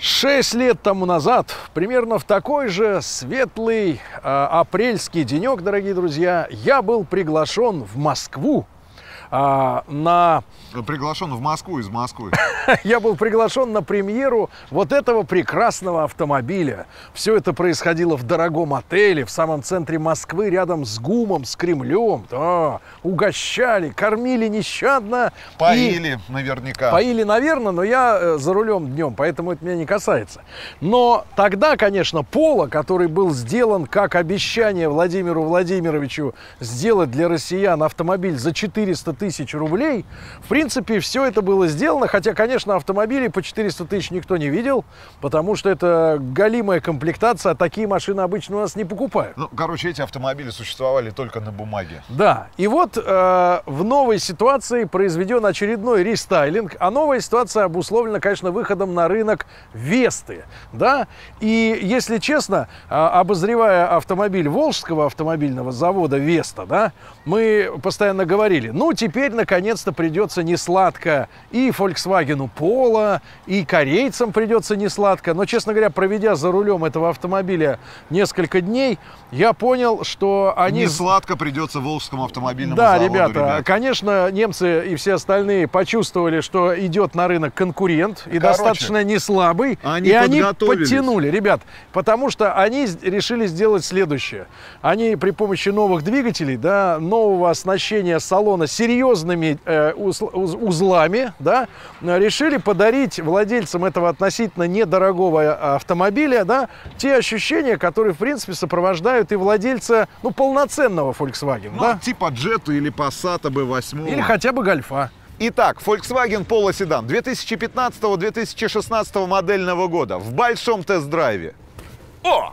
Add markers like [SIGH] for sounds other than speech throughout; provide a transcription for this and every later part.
Шесть лет тому назад, примерно в такой же светлый э, апрельский денек, дорогие друзья, я был приглашен в Москву э, на Приглашен в Москву из Москвы. [LAUGHS] я был приглашен на премьеру вот этого прекрасного автомобиля. Все это происходило в дорогом отеле в самом центре Москвы, рядом с ГУМом, с Кремлем. Да, угощали, кормили нещадно. и- Поили наверняка. Поили, наверное, но я э, за рулем днем, поэтому это меня не касается. Но тогда, конечно, Поло, который был сделан как обещание Владимиру Владимировичу сделать для россиян автомобиль за 400 тысяч рублей, в принципе, все это было сделано, хотя, конечно, автомобилей по 400 тысяч никто не видел, потому что это галимая комплектация, а такие машины обычно у нас не покупают. Ну, короче, эти автомобили существовали только на бумаге. Да, и вот э, в новой ситуации произведен очередной рестайлинг, а новая ситуация обусловлена, конечно, выходом на рынок Весты, да, и если честно, э, обозревая автомобиль Волжского автомобильного завода Веста, да, мы постоянно говорили, ну, теперь, наконец-то, придется не сладко. И Volkswagen Polo, и корейцам придется не сладко, но, честно говоря, проведя за рулем этого автомобиля несколько дней, я понял, что они... Не сладко придется Волжскому автомобильному Да, заводу, ребята, ребят. конечно, немцы и все остальные почувствовали, что идет на рынок конкурент и Короче, достаточно не слабый, они и они подтянули, ребят, потому что они решили сделать следующее: они при помощи новых двигателей, да, нового оснащения салона серьезными э, узл- уз- узлами, да, э, решили подарить владельцам этого относительно недорогого автомобиля, да, те ощущения, которые в принципе сопровождают и владельца, ну полноценного Volkswagen, Ну, да. типа Джету или Passat B8. Или хотя бы гольфа. Итак, Volkswagen Polo седан 2015-2016 модельного года в большом тест-драйве. О!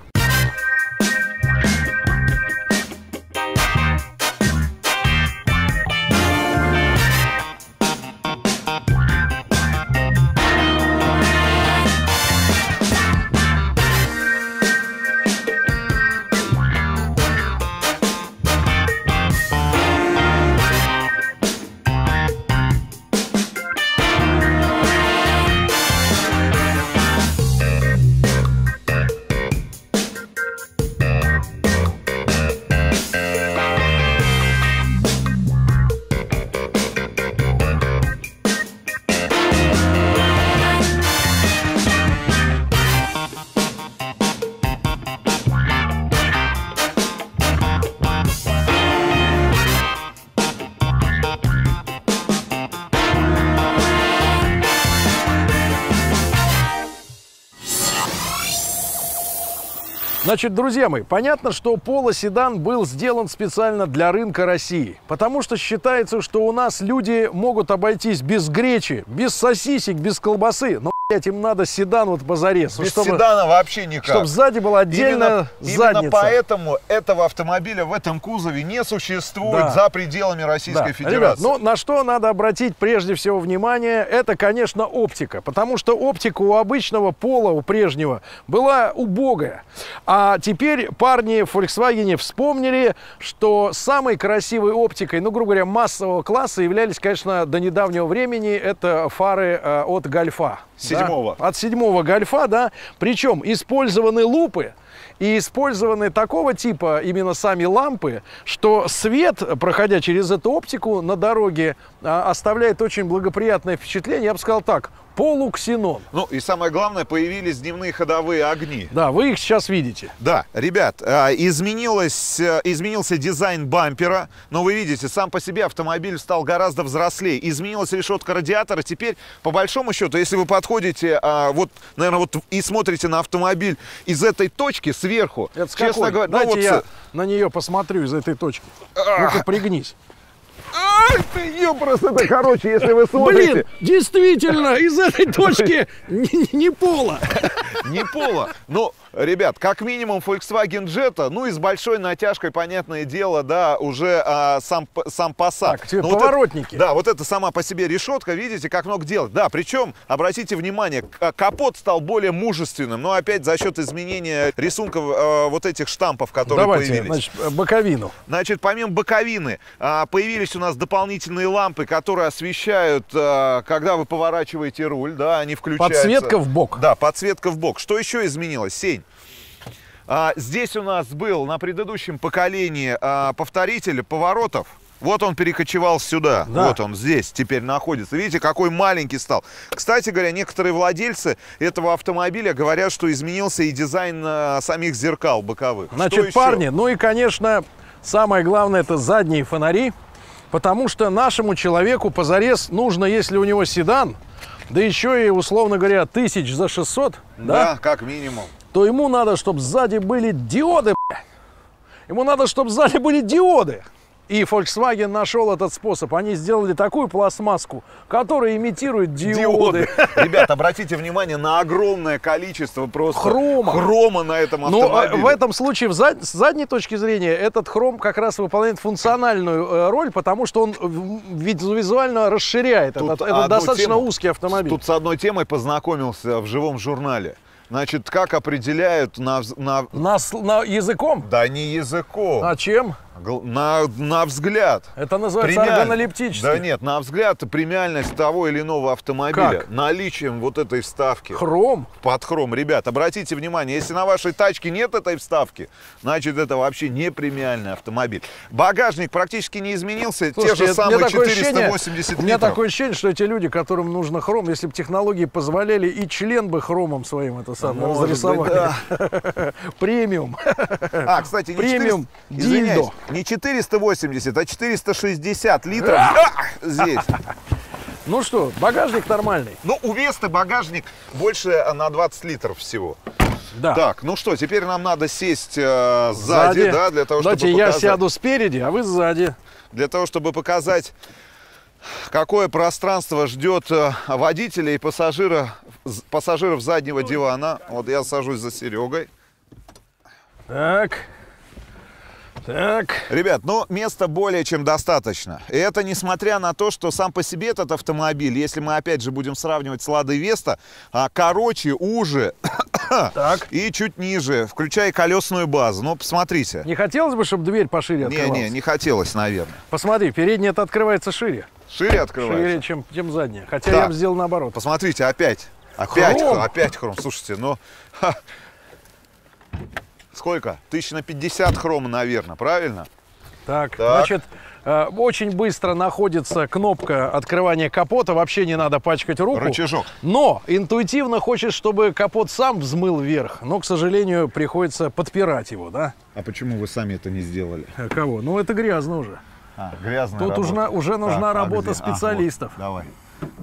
Значит, друзья мои, понятно, что Polo седан был сделан специально для рынка России, потому что считается, что у нас люди могут обойтись без гречи, без сосисек, без колбасы, но, им надо седан вот позарез, Без чтобы, седана вообще никак. чтобы сзади была отдельная Именно, задница. именно поэтому этого автомобиля в этом кузове не существует Да. за пределами Российской Да. Федерации. Ребят, ну на что надо обратить прежде всего внимание, это, конечно, оптика. Потому что оптика у обычного пола, у прежнего, была убогая. А теперь парни в Volkswagen вспомнили, что самой красивой оптикой, ну, грубо говоря, массового класса являлись, конечно, до недавнего времени это фары э, от Гольфа. Седьмого. Да? От седьмого Гольфа, да. Причем использованы лупы, и использованы такого типа именно сами лампы, что свет, проходя через эту оптику на дороге, а, оставляет очень благоприятное впечатление. Я бы сказал так, полуксенон. Ну и самое главное, появились дневные ходовые огни. Да, вы их сейчас видите. Да, ребят, а, изменилось, э, изменился дизайн бампера, но вы видите, сам по себе автомобиль стал гораздо взрослее. Изменилась решетка радиатора. Теперь, по большому счету, если вы подходите, а, вот, наверное, вот и смотрите на автомобиль из этой точки сверху, Это честно какой? говоря, ну Дайте вот я на нее посмотрю из этой точки. Ну-ка, пригнись. Ай, ты ёпрос, это короче, если вы смотрите... Блин, действительно, из этой [LAUGHS] точки не, не пола. Не пола. Ну, ребят, как минимум Volkswagen Jetta, ну и с большой натяжкой, понятное дело, да, уже а, сам, сам Passat. Так, тебе Ну, вот поворотники. это- да, вот это сама по себе решетка, видите, как много делать. Да, причем, обратите внимание, к- капот стал более мужественным, но опять за счет изменения рисунков э, вот этих штампов, которые Давайте, появились. значит, боковину. Значит, помимо боковины, а, появились у нас дополнительные дополнительные лампы, которые освещают, э, когда вы поворачиваете руль, да, они включаются. Подсветка в бок. Да, подсветка в бок. Что еще изменилось, Сень? А, здесь у нас был на предыдущем поколении а, повторитель поворотов. Вот он перекочевал сюда. Да. Вот он здесь теперь находится. Видите, какой маленький стал. Кстати говоря, некоторые владельцы этого автомобиля говорят, что изменился и дизайн а, самих зеркал боковых. Что Значит, еще? парни, ну и, конечно, самое главное, это задние фонари, потому что нашему человеку позарез нужно, если у него седан, да еще и, условно говоря, тысяч за 600, Да, да, как минимум. То ему надо, чтобы сзади были диоды. Ему надо, чтобы сзади были диоды. И Volkswagen нашел этот способ. Они сделали такую пластмасску, которая имитирует диоды. [LAUGHS] Ребят, обратите внимание на огромное количество просто Хрома. хрома на этом Но э, автомобиле. в этом случае в зад- с задней точки зрения этот хром как раз выполняет функциональную э, роль, потому что он вид- визуально расширяет. Тут этот, это одну достаточно тему- узкий автомобиль. Тут с одной темой познакомился в живом журнале. Значит, как определяют на, на- На, с- на языком? да не языком, А чем? На, на взгляд. Это называется Премиаль- органолептический. Да нет, на взгляд премиальность того или иного автомобиля Как? наличием вот этой вставки Хром. под хром. Ребят, обратите внимание, если на вашей тачке нет этой вставки, значит это вообще не премиальный автомобиль. Багажник практически не изменился, те Слушайте, же это- самые мне такое 480 ощущение, У меня литров. такое ощущение, что эти люди, которым нужно хром, если бы технологии позволяли, и член бы хромом своим это самое Может быть, разрисовали. [LAUGHS] Премиум. А, кстати, не Премиум 400 извиняюсь, дильдо. Не 480, а 460 литров здесь. [LAUGHS] Ну что, багажник нормальный. Ну, у Весты багажник больше а, на 20 литров всего. Да. Так, ну что, теперь нам надо сесть э, сзади, да, для того, Давайте чтобы я показать, сяду спереди, а вы сзади. для того, чтобы показать, какое пространство ждет э, водителя и пассажира, пассажиров заднего дивана. Вот я сажусь за Серегой. Так. Так. Ребят, ну места более чем достаточно. И это несмотря на то, что сам по себе этот автомобиль, если мы опять же будем сравнивать с Ладой Веста, а, короче, уже [COUGHS] Так. и чуть ниже, включая колесную базу. Ну, посмотрите. Не хотелось бы, чтобы дверь пошире открывалась? Не-не, не хотелось, наверное. Посмотри, передняя это открывается шире. Шире открывается. Шире, чем, чем задняя. Хотя Да. я бы сделал наоборот. Посмотрите, опять. Опять Хром. хром. Опять хром. Слушайте, ну... Сколько? Тысяч на 50 хрома, наверное, правильно? Так, Так. значит, э, очень быстро находится кнопка открывания капота. Вообще не надо пачкать руку. Рычажок. Но интуитивно хочешь, чтобы капот сам взмыл вверх. Но, к сожалению, приходится подпирать его, да? А почему вы сами это не сделали? Э, Кого? Ну, это грязно уже. А, грязная Тут работа. уже- уже нужна а работа где? А, вот. специалистов. Давай,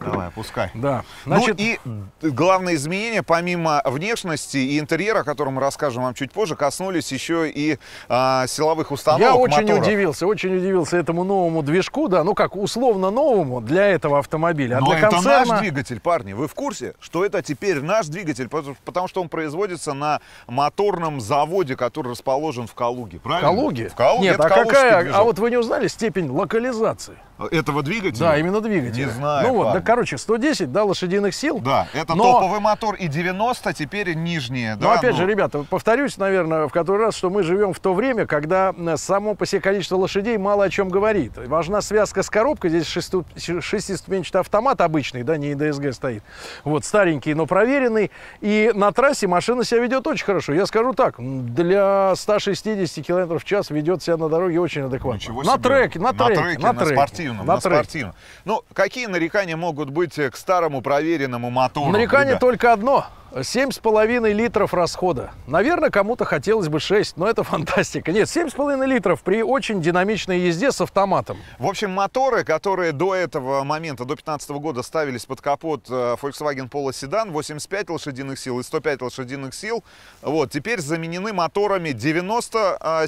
давай, опускай. Да. Значит, Ну и главное изменение, помимо внешности и интерьера, о котором мы расскажем вам чуть позже, коснулись еще и а, силовых установок Я очень моторов. удивился, очень удивился этому новому движку, да, ну как условно новому для этого автомобиля, а Но для это концерна... наш двигатель, парни. Вы в курсе, что это теперь наш двигатель, потому- что он производится на моторном заводе, который расположен в Калуге, правильно? Калуги? В Калуге. Нет, это а какая? движок. А вот вы не узнали степень локализации? этого двигателя? Да, именно двигателя. Не знаю, Ну вот, парни. Короче, 110, да, лошадиных сил. Да, это Но- топовый мотор и 90 теперь нижние. Но да, опять ну, же, ребята, повторюсь, наверное, в который раз, что мы живем в то время, когда м, само по себе количество лошадей мало о чем говорит. Важна связка с коробкой. Здесь шесту- шестиступенчатый автомат обычный, да, не ДСГ стоит. Вот, старенький, но проверенный. И на трассе машина себя ведет очень хорошо. Я скажу так, для 160 км в час ведет себя на дороге очень адекватно. Ничего на себе. треке, на треке, на, треке, спортивном, на, треке. спортивном. Ну, какие нарекания могут быть э, к старому проверенному мотору? Нарекание ребят? только одно. Семь с половиной литров расхода. Наверное, кому-то хотелось бы 6, но это [LAUGHS] фантастика. Нет, семь с половиной литров при очень динамичной езде с автоматом. В общем, моторы, которые до этого момента, до 2015 года ставились под капот э, Volkswagen Polo Sedan, 85 лошадиных сил и 105 лошадиных сил, вот, теперь заменены моторами 90 э,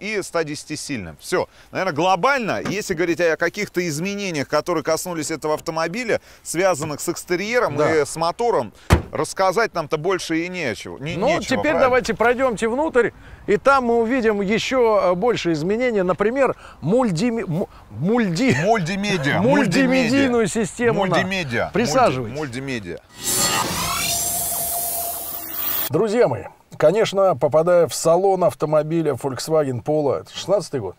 и 110 сильным. Все. Наверное, глобально, если говорить о каких-то изменениях, которые коснулись этого автомобиля, связанных с экстерьером Да. и с мотором, рассказать нам-то больше и нечего. Не, Ну, нечего, теперь правильно? давайте пройдемте внутрь, и там мы увидим еще э, больше изменений. Например, мульдими... му- мульди... Мультимедиа. [LAUGHS] Мультимедийную систему. Мультимедиа. Присаживайтесь. Мульти- Мультимедиа. Друзья мои, конечно, попадая в салон автомобиля Volkswagen Polo, это 16 год?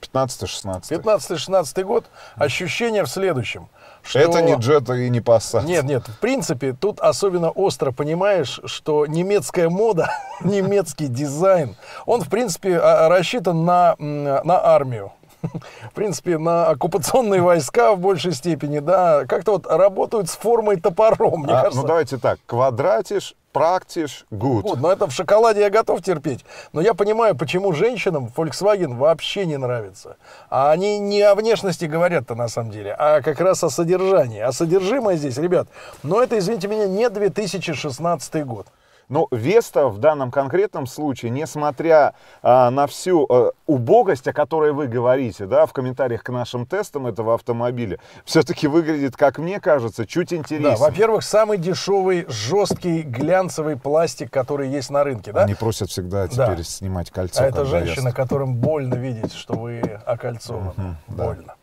15-16. 15-16 год. Ощущение в следующем. Что... Это не Джета и не Passat. Нет, нет, в принципе, тут особенно остро понимаешь, что немецкая мода, [LAUGHS] немецкий дизайн, он, в принципе, а, рассчитан на, на армию. В принципе, на оккупационные войска в большей степени, да, как-то вот работают с формой топором, мне А, кажется. ну давайте так, квадратиш, практиш, good. Вот, но это в шоколаде я готов терпеть. Но я понимаю, почему женщинам Volkswagen вообще не нравится. А они не о внешности говорят-то на самом деле, а как раз о содержании. А содержимое здесь, ребят, но это, извините меня, не 2016 год. Но Веста в данном конкретном случае, несмотря а, на всю а, убогость, о которой вы говорите, да, в комментариях к нашим тестам этого автомобиля, все-таки выглядит, как мне кажется, чуть Да, интереснее. во-первых, самый дешевый, жесткий, глянцевый пластик, который есть на рынке, да? Они просят всегда Да. теперь снимать кольцо. А это ест. которым больно видеть, что вы окольцованы. Больно.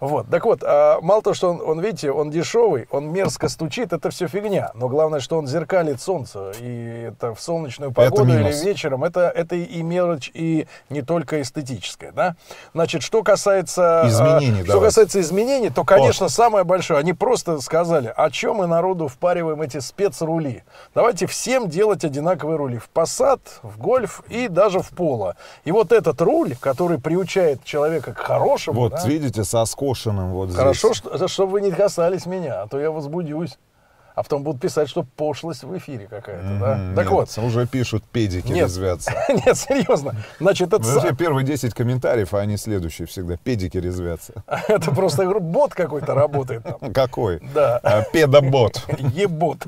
Вот. Так вот, а, мало того, что он, он, видите, он дешевый, он мерзко стучит, это все фигня. Но главное, что он зеркалит солнце. И это в солнечную погоду или вечером. Это, это и мелочь, и не только эстетическая. Да? Значит, что касается... а, Изменений Что давайте. касается изменений, то, конечно, самое большое. Они просто сказали, о чем мы народу впариваем эти спецрули. Давайте всем делать одинаковые рули. В Passat, в Гольф и даже в Поло. И вот этот руль, который приучает человека к хорошему, Вот, да, видите, со скошенным вот хорошо, здесь. что, это чтобы вы не касались меня, а то я возбудюсь. А потом будут писать, что пошлость в эфире какая-то, да? М, Так нет, вот. Уже пишут, педики Нет. резвятся. [LAUGHS] Нет, серьезно. Значит, это, Вообще са- первые 10 комментариев, а они следующие всегда. Педики резвятся. [LAUGHS] это просто бот какой-то работает там. [LAUGHS] Какой? Да. А, Педобот. Ебот.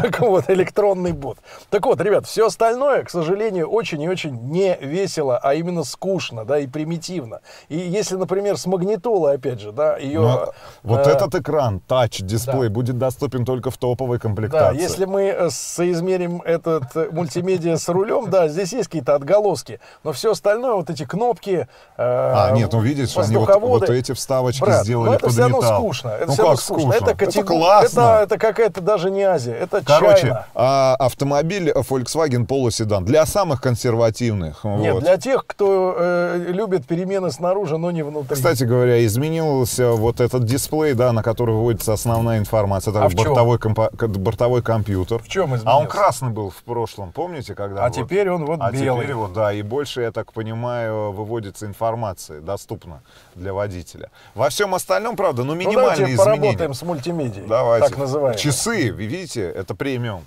Так вот, электронный бот. Так вот, ребят, все остальное, к сожалению, очень и очень не весело, а именно скучно, да, и примитивно. И если, например, с магнитолой, опять же, да, ее... Но вот э, этот экран, тач-дисплей, да. будет доступен только в топовой Да, комплектации. если мы э, соизмерим этот э, мультимедиа с рулем, да, здесь есть какие-то отголоски, но все остальное, вот эти кнопки, э, А, нет, ну видишь, они вот, эти вставочки Брат, сделали ну это под все равно металл. скучно. Это ну все как скучно. скучно? Это, катего- классно. Это, это какая-то даже не Азия. Это Короче, Чайна. а, автомобиль Volkswagen Polo седан для самых консервативных. Нет, вот. для тех, кто э, любит перемены снаружи, но не внутри. Кстати говоря, изменился вот этот дисплей, да, на который выводится основная информация. Это А бортовой, бортовой компьютер. в чем изменился? А он красный был в прошлом, помните, когда? А вот? теперь он вот а белый. теперь вот, да, и больше, я так понимаю, выводится информация, доступна для водителя. Во всем остальном, правда, ну ну, минимальные давайте изменения. поработаем с мультимедией. Давайте. Так называемой. Часы, видите, это премиум.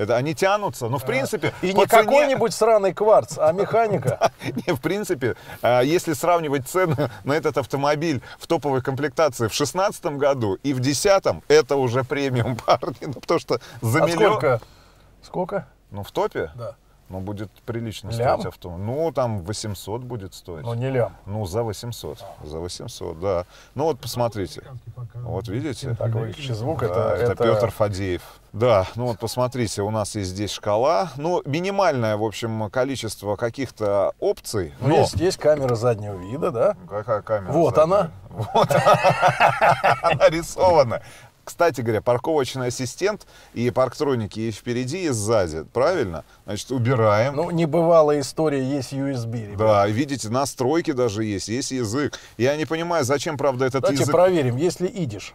Это они тянутся, ну в принципе И не цене- какой-нибудь сраный кварц, а механика. [LAUGHS] Не, в принципе, а, если сравнивать цены [LAUGHS] на этот автомобиль в топовой комплектации в 2016 году и в 2010, это уже премиум, [LAUGHS] парни. Ну, потому что за А миллион... сколько? Сколько? Ну, в топе? Да. Ну, будет прилично Лям? стоить автомобиль. Ну, там 800 будет стоить. Ну, не лям. Ну, за 800. За 800, да. Ну, вот посмотрите. Вот видите? Так, звук. Да, это, это, Петр Фадеев. Да, ну вот посмотрите, у нас есть здесь шкала. Ну, минимальное, в общем, количество каких-то опций. Ну, но- есть, есть камера заднего вида, да? Какая камера? Вот задняя? она. Вот [LAUGHS] она рисована. Кстати говоря, парковочный ассистент и парктроники и впереди, и сзади. Правильно? Значит, убираем. Ну, небывалая история, есть USB, ребят. да, видите, настройки даже есть, есть язык. Я не понимаю, зачем, правда, этот Давайте язык... проверим, есть ли идиш.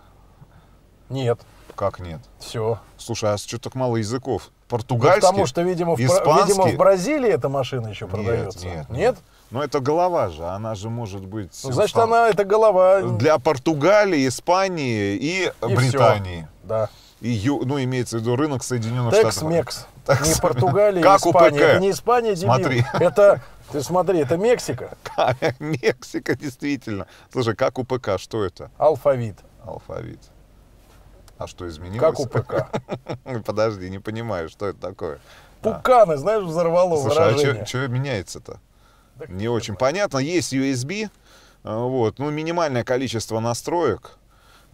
Нет, Как нет? все. Слушай, а что так мало языков? Португальский? потому что, видимо в, видимо, в Бразилии эта машина еще продается. нет, Нет? Ну, это голова же, она же может быть... Ну, значит, она, это голова. Для Португалии, Испании и, и Британии. всё. Да. И, ю- ну, имеется в виду рынок Соединенных Штатов. Текс- [LAUGHS] Не Португалия, Как у Испания. ПК. Это не Испания, дебил. Смотри. Это, ты смотри, это Мексика. [LAUGHS] Мексика, действительно. Слушай, как у ПК, что это? Алфавит. Алфавит. А что изменилось? Как у ПК. [LAUGHS] Подожди, не понимаю, что это такое. Пуканы, знаешь, взорвало Слушай, выражение. а что меняется-то? Да Не очень понятно. Есть USB, э, вот, ну, минимальное количество настроек.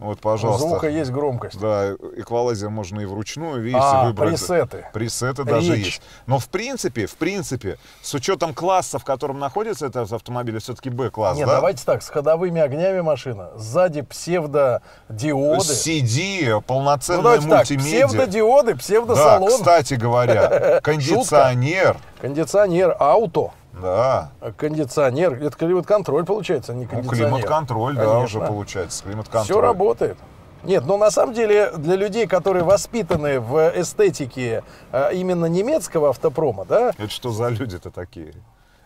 Вот, У пожалуйста. звука есть громкость. Да, эквалайзер можно и вручную, видите, А, выбрать. пресеты. Пресеты даже Речь. есть. Но в принципе, в принципе, с учетом класса, в котором находится этот автомобиль, все-таки Б-класс, Нет, да? давайте так, с ходовыми огнями машина, сзади псевдодиоды. CD, Ну, полноценная так, мультимедиа. псевдодиоды, да, псевдосалон, кстати говоря, [LAUGHS] кондиционер. кондиционер, ауто. Да. А Кондиционер. Это климат-контроль получается, а не Ну, кондиционер. климат-контроль, да, уже получается. Климат-контроль. Все работает. Нет, но на самом деле для людей, которые воспитаны в эстетике а, именно немецкого автопрома, да, Это что за люди-то такие?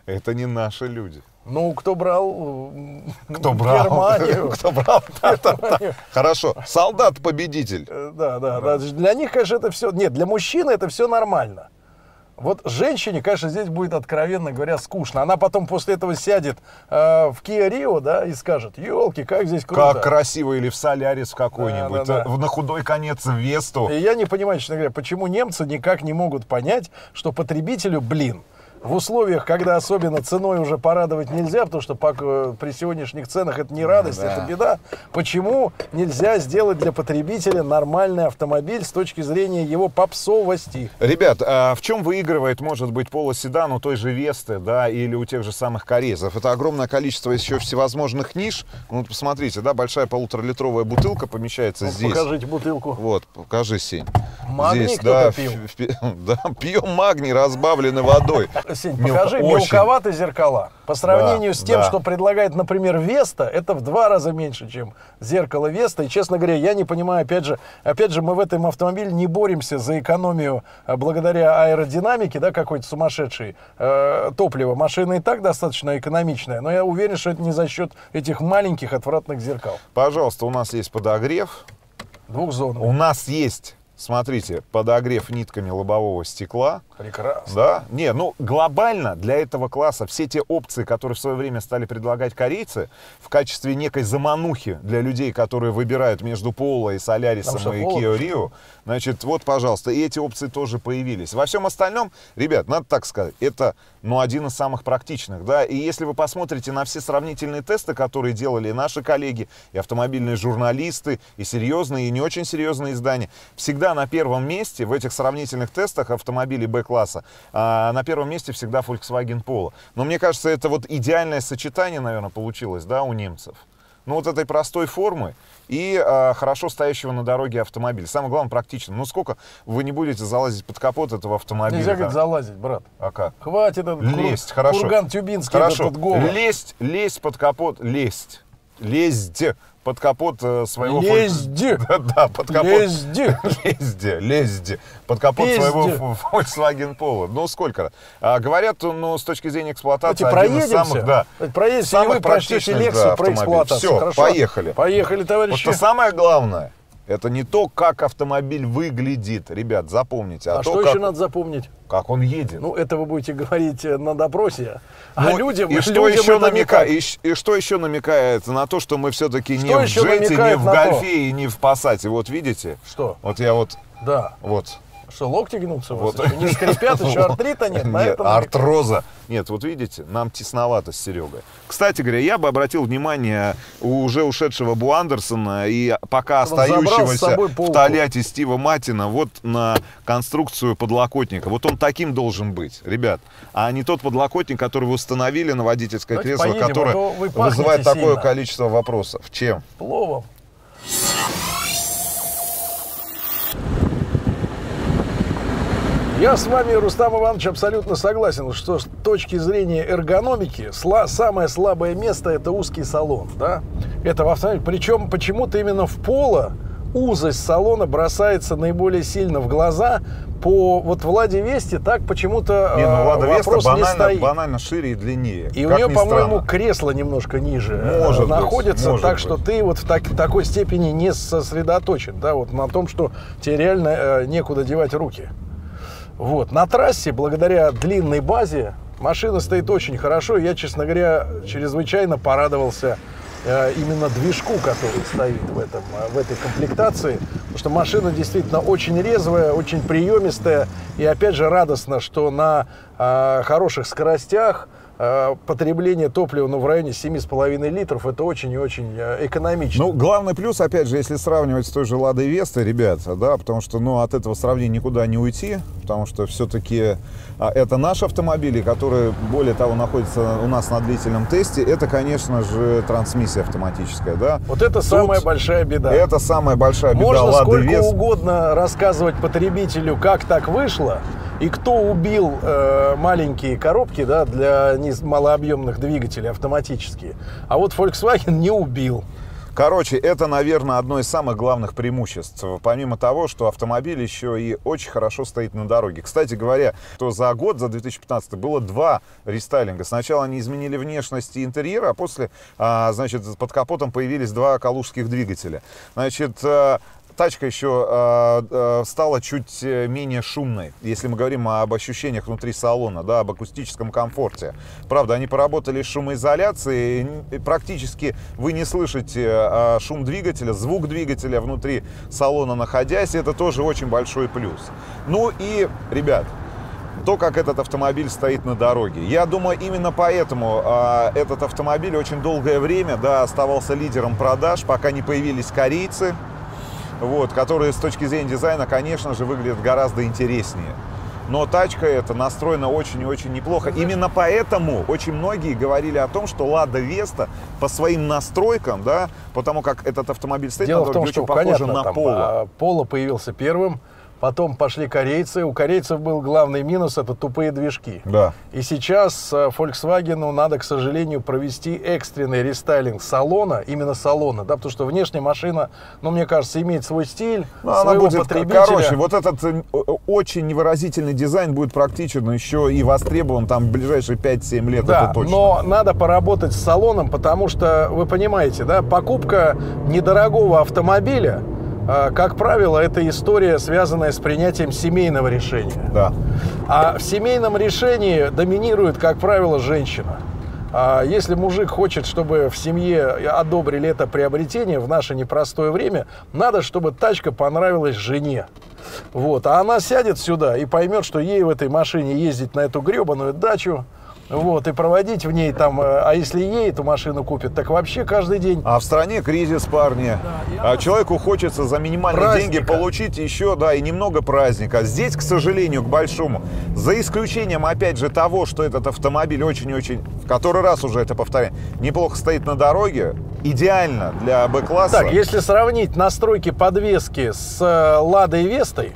Это не наши люди. ну, кто брал м, Кто брал? Германию, [LAUGHS] Кто брал? [LAUGHS] Германию, [LAUGHS] Хорошо. Солдат-победитель. э, Да, да, да. Для них, конечно, это все... Нет, для мужчины это все нормально. Вот женщине, конечно, здесь будет, откровенно говоря, скучно. Она потом после этого сядет э, в Kia Rio, да, и скажет, елки, как здесь круто. Как красиво, или в Солярис какой-нибудь. Да, да, да. На худой конец Весту. И я не понимаю, честно говоря, почему немцы никак не могут понять, что потребителю, блин, в условиях, когда особенно ценой уже порадовать нельзя, потому что пока при сегодняшних ценах это не радость, Да. это беда. Почему нельзя сделать для потребителя нормальный автомобиль с точки зрения его попсовости? Ребят, а в чем выигрывает, может быть, полоседан у той же Весты, да, или у тех же самых корейцев? Это огромное количество еще всевозможных ниш. Ну, посмотрите, да, большая полуторалитровая бутылка помещается Вот здесь. Покажите бутылку. Вот, покажи, Сень. Магний Здесь, кто-то да, пил? [LAUGHS] [LAUGHS] да, пьем магний, разбавленный водой. [LAUGHS] Сень, Мелко- покажи очень. мелковаты зеркала. По сравнению Да, с тем, да. что предлагает, например, Веста, это в два раза меньше, чем зеркало Веста. И, честно говоря, я не понимаю, опять же, опять же, мы в этом автомобиле не боремся за экономию а, благодаря аэродинамике, да, какой-то сумасшедшей э, топлива. Машина и так достаточно экономичная, но я уверен, что это не за счет этих маленьких отвратных зеркал. Пожалуйста, у нас есть подогрев. Двухзонный. У нас есть, смотрите, подогрев нитками лобового стекла. Прекрасно. Да? Не, ну глобально для этого класса все те опции, которые в свое время стали предлагать корейцы в качестве некой заманухи для людей, которые выбирают между Поло и Солярисом Потому и Kia Rio, значит, вот, пожалуйста, и эти опции тоже появились. Во всем остальном, ребят, надо так сказать, это, ну, один из самых практичных, да, и если вы посмотрите на все сравнительные тесты, которые делали и наши коллеги, и автомобильные журналисты, и серьезные, и не очень серьезные издания, всегда на первом месте в этих сравнительных тестах автомобилей Б-класса, а, на первом месте всегда Volkswagen Polo. Но мне кажется, это вот идеальное сочетание, наверное, получилось, да, у немцев. Ну, вот этой простой формы и а, хорошо стоящего на дороге автомобиля. Самое главное, практично. Ну, сколько вы не будете залазить под капот этого автомобиля? Нельзя как залазить, брат. А как? Хватит этот кур- Лезть, хорошо. курган тюбинский, Хорошо. этот говор. Лезть, лезть под капот, лезть. Лезть под капот э, своего... Лезди! [LAUGHS] Да, да, под капот. Лезди! [LAUGHS] Лезде, лезде. Под капот Пизде. своего Volkswagen Polo. Ну, сколько? А, говорят, ну, с точки зрения эксплуатации, Давайте один из проедемся. самых, да, проедемся, и самых вы прочтете лекцию да, про эксплуатацию. Всё, Хорошо? поехали. Поехали, товарищи. что самое главное, это не то, как автомобиль выглядит, ребят, запомните, а, А то, что как, еще надо запомнить? как он едет. Ну, это вы будете говорить э, на допросе. А Ну, людям, и что людям еще намекает, и, и что еще намекает на то, что мы все-таки не в джете, не в на то? гольфе и не в пассате. Вот видите? Что? Вот я вот, Да. вот. Что, локти гнутся у вас? Вот. еще? Не скрипят, еще артрита нет? Нет, артроза. Нет, вот видите, нам тесновато с Серегой. Кстати говоря, я бы обратил внимание у уже ушедшего Бу Андерсона и пока Он остающегося в. Тольятти Стива Матина вот на конструкцию подлокотника. Вот он таким должен быть, ребят. А не тот подлокотник, который вы установили на водительское Давайте кресло, поедем, а которое вызывает такое сильно. количество вопросов. Чем? Пловом. Я с вами, Рустам Иванович, абсолютно согласен, что с точки зрения эргономики сла- самое слабое место это узкий салон, да? Это в автомобиле. Причем почему-то именно в поло узость салона бросается наиболее сильно в глаза. По вот Владе Вести так почему-то Не, ну э, Лада Веста вопрос не банально, стоит. банально шире и длиннее. И у нее, по-моему, кресло немножко ниже э, Может быть, находится, может так быть. что ты вот в так- такой степени не сосредоточен, да, вот на том, что тебе реально э, некуда девать руки. Вот. На трассе, благодаря длинной базе, машина стоит очень хорошо. Я, честно говоря, чрезвычайно порадовался э, именно движку, который стоит в, этом, э, в этой комплектации. Потому что машина действительно очень резвая, очень приемистая. И опять же радостно, что на э, хороших скоростях потребление топлива ну, в районе 7,5 литров это очень и очень э, экономично. Ну, главный плюс, опять же, если сравнивать с той же Ладой Вестой, ребята, да, потому что, ну, от этого сравнения никуда не уйти, потому что все-таки это наши автомобили, которые, более того, находятся у нас на длительном тесте, это, конечно же, трансмиссия автоматическая, да. вот это Тут самая большая беда. Это самая большая беда Можно Лады сколько Вест. угодно рассказывать потребителю, как так вышло, И кто убил э, маленькие коробки да, для малообъемных двигателей автоматические? А вот Volkswagen не убил. Короче, это, наверное, одно из самых главных преимуществ. Помимо того, что автомобиль еще и очень хорошо стоит на дороге. Кстати говоря, то за год, за 2015, было два рестайлинга. Сначала они изменили внешность и интерьер, а после, а, значит, под капотом появились два калужских двигателя. Значит, э, тачка еще э, э, стала чуть э, менее шумной, если мы говорим об ощущениях внутри салона, да, об акустическом комфорте. Правда, они поработали с шумоизоляцией, практически вы не слышите э, шум двигателя, звук двигателя внутри салона находясь, это тоже очень большой плюс. Ну и, ребят, то, как этот автомобиль стоит на дороге. Я думаю, именно поэтому э, этот автомобиль очень долгое время да, оставался лидером продаж, пока не появились корейцы, вот, которые с точки зрения дизайна, конечно же, выглядят гораздо интереснее. Но тачка эта настроена очень и очень неплохо. Именно поэтому очень многие говорили о том, что Лада Веста по своим настройкам, да, потому как этот автомобиль стоит, Дело в том, что, очень похоже на там, Поло. А, Поло появился первым, Потом пошли корейцы. У корейцев был главный минус – это тупые движки. Да. И сейчас э, Volkswagen надо, к сожалению, провести экстренный рестайлинг салона, именно салона, да, потому что внешняя машина, ну, мне кажется, имеет свой стиль, ну, своего она будет, потребителя. Короче, вот этот э, очень невыразительный дизайн будет практически еще и востребован там в ближайшие 5-7 лет, да, это точно. но надо поработать с салоном, потому что, вы понимаете, да, покупка недорогого автомобиля – как правило, это история, связанная с принятием семейного решения. Да. А в семейном решении доминирует, как правило, женщина. А если мужик хочет, чтобы в семье одобрили это приобретение в наше непростое время, надо, чтобы тачка понравилась жене. Вот. А она сядет сюда и поймет, что ей в этой машине ездить на эту гребаную дачу, вот, и проводить в ней там, э, а если ей эту машину купят, так вообще каждый день. А в стране кризис, парни. Да, а человеку хочется за минимальные праздника. деньги получить еще, да, и немного праздника. Здесь, к сожалению, к большому, за исключением, опять же, того, что этот автомобиль очень-очень, в который раз уже это повторяю, неплохо стоит на дороге, идеально для Б-класса. Так, если сравнить настройки подвески с э, Ладой Вестой,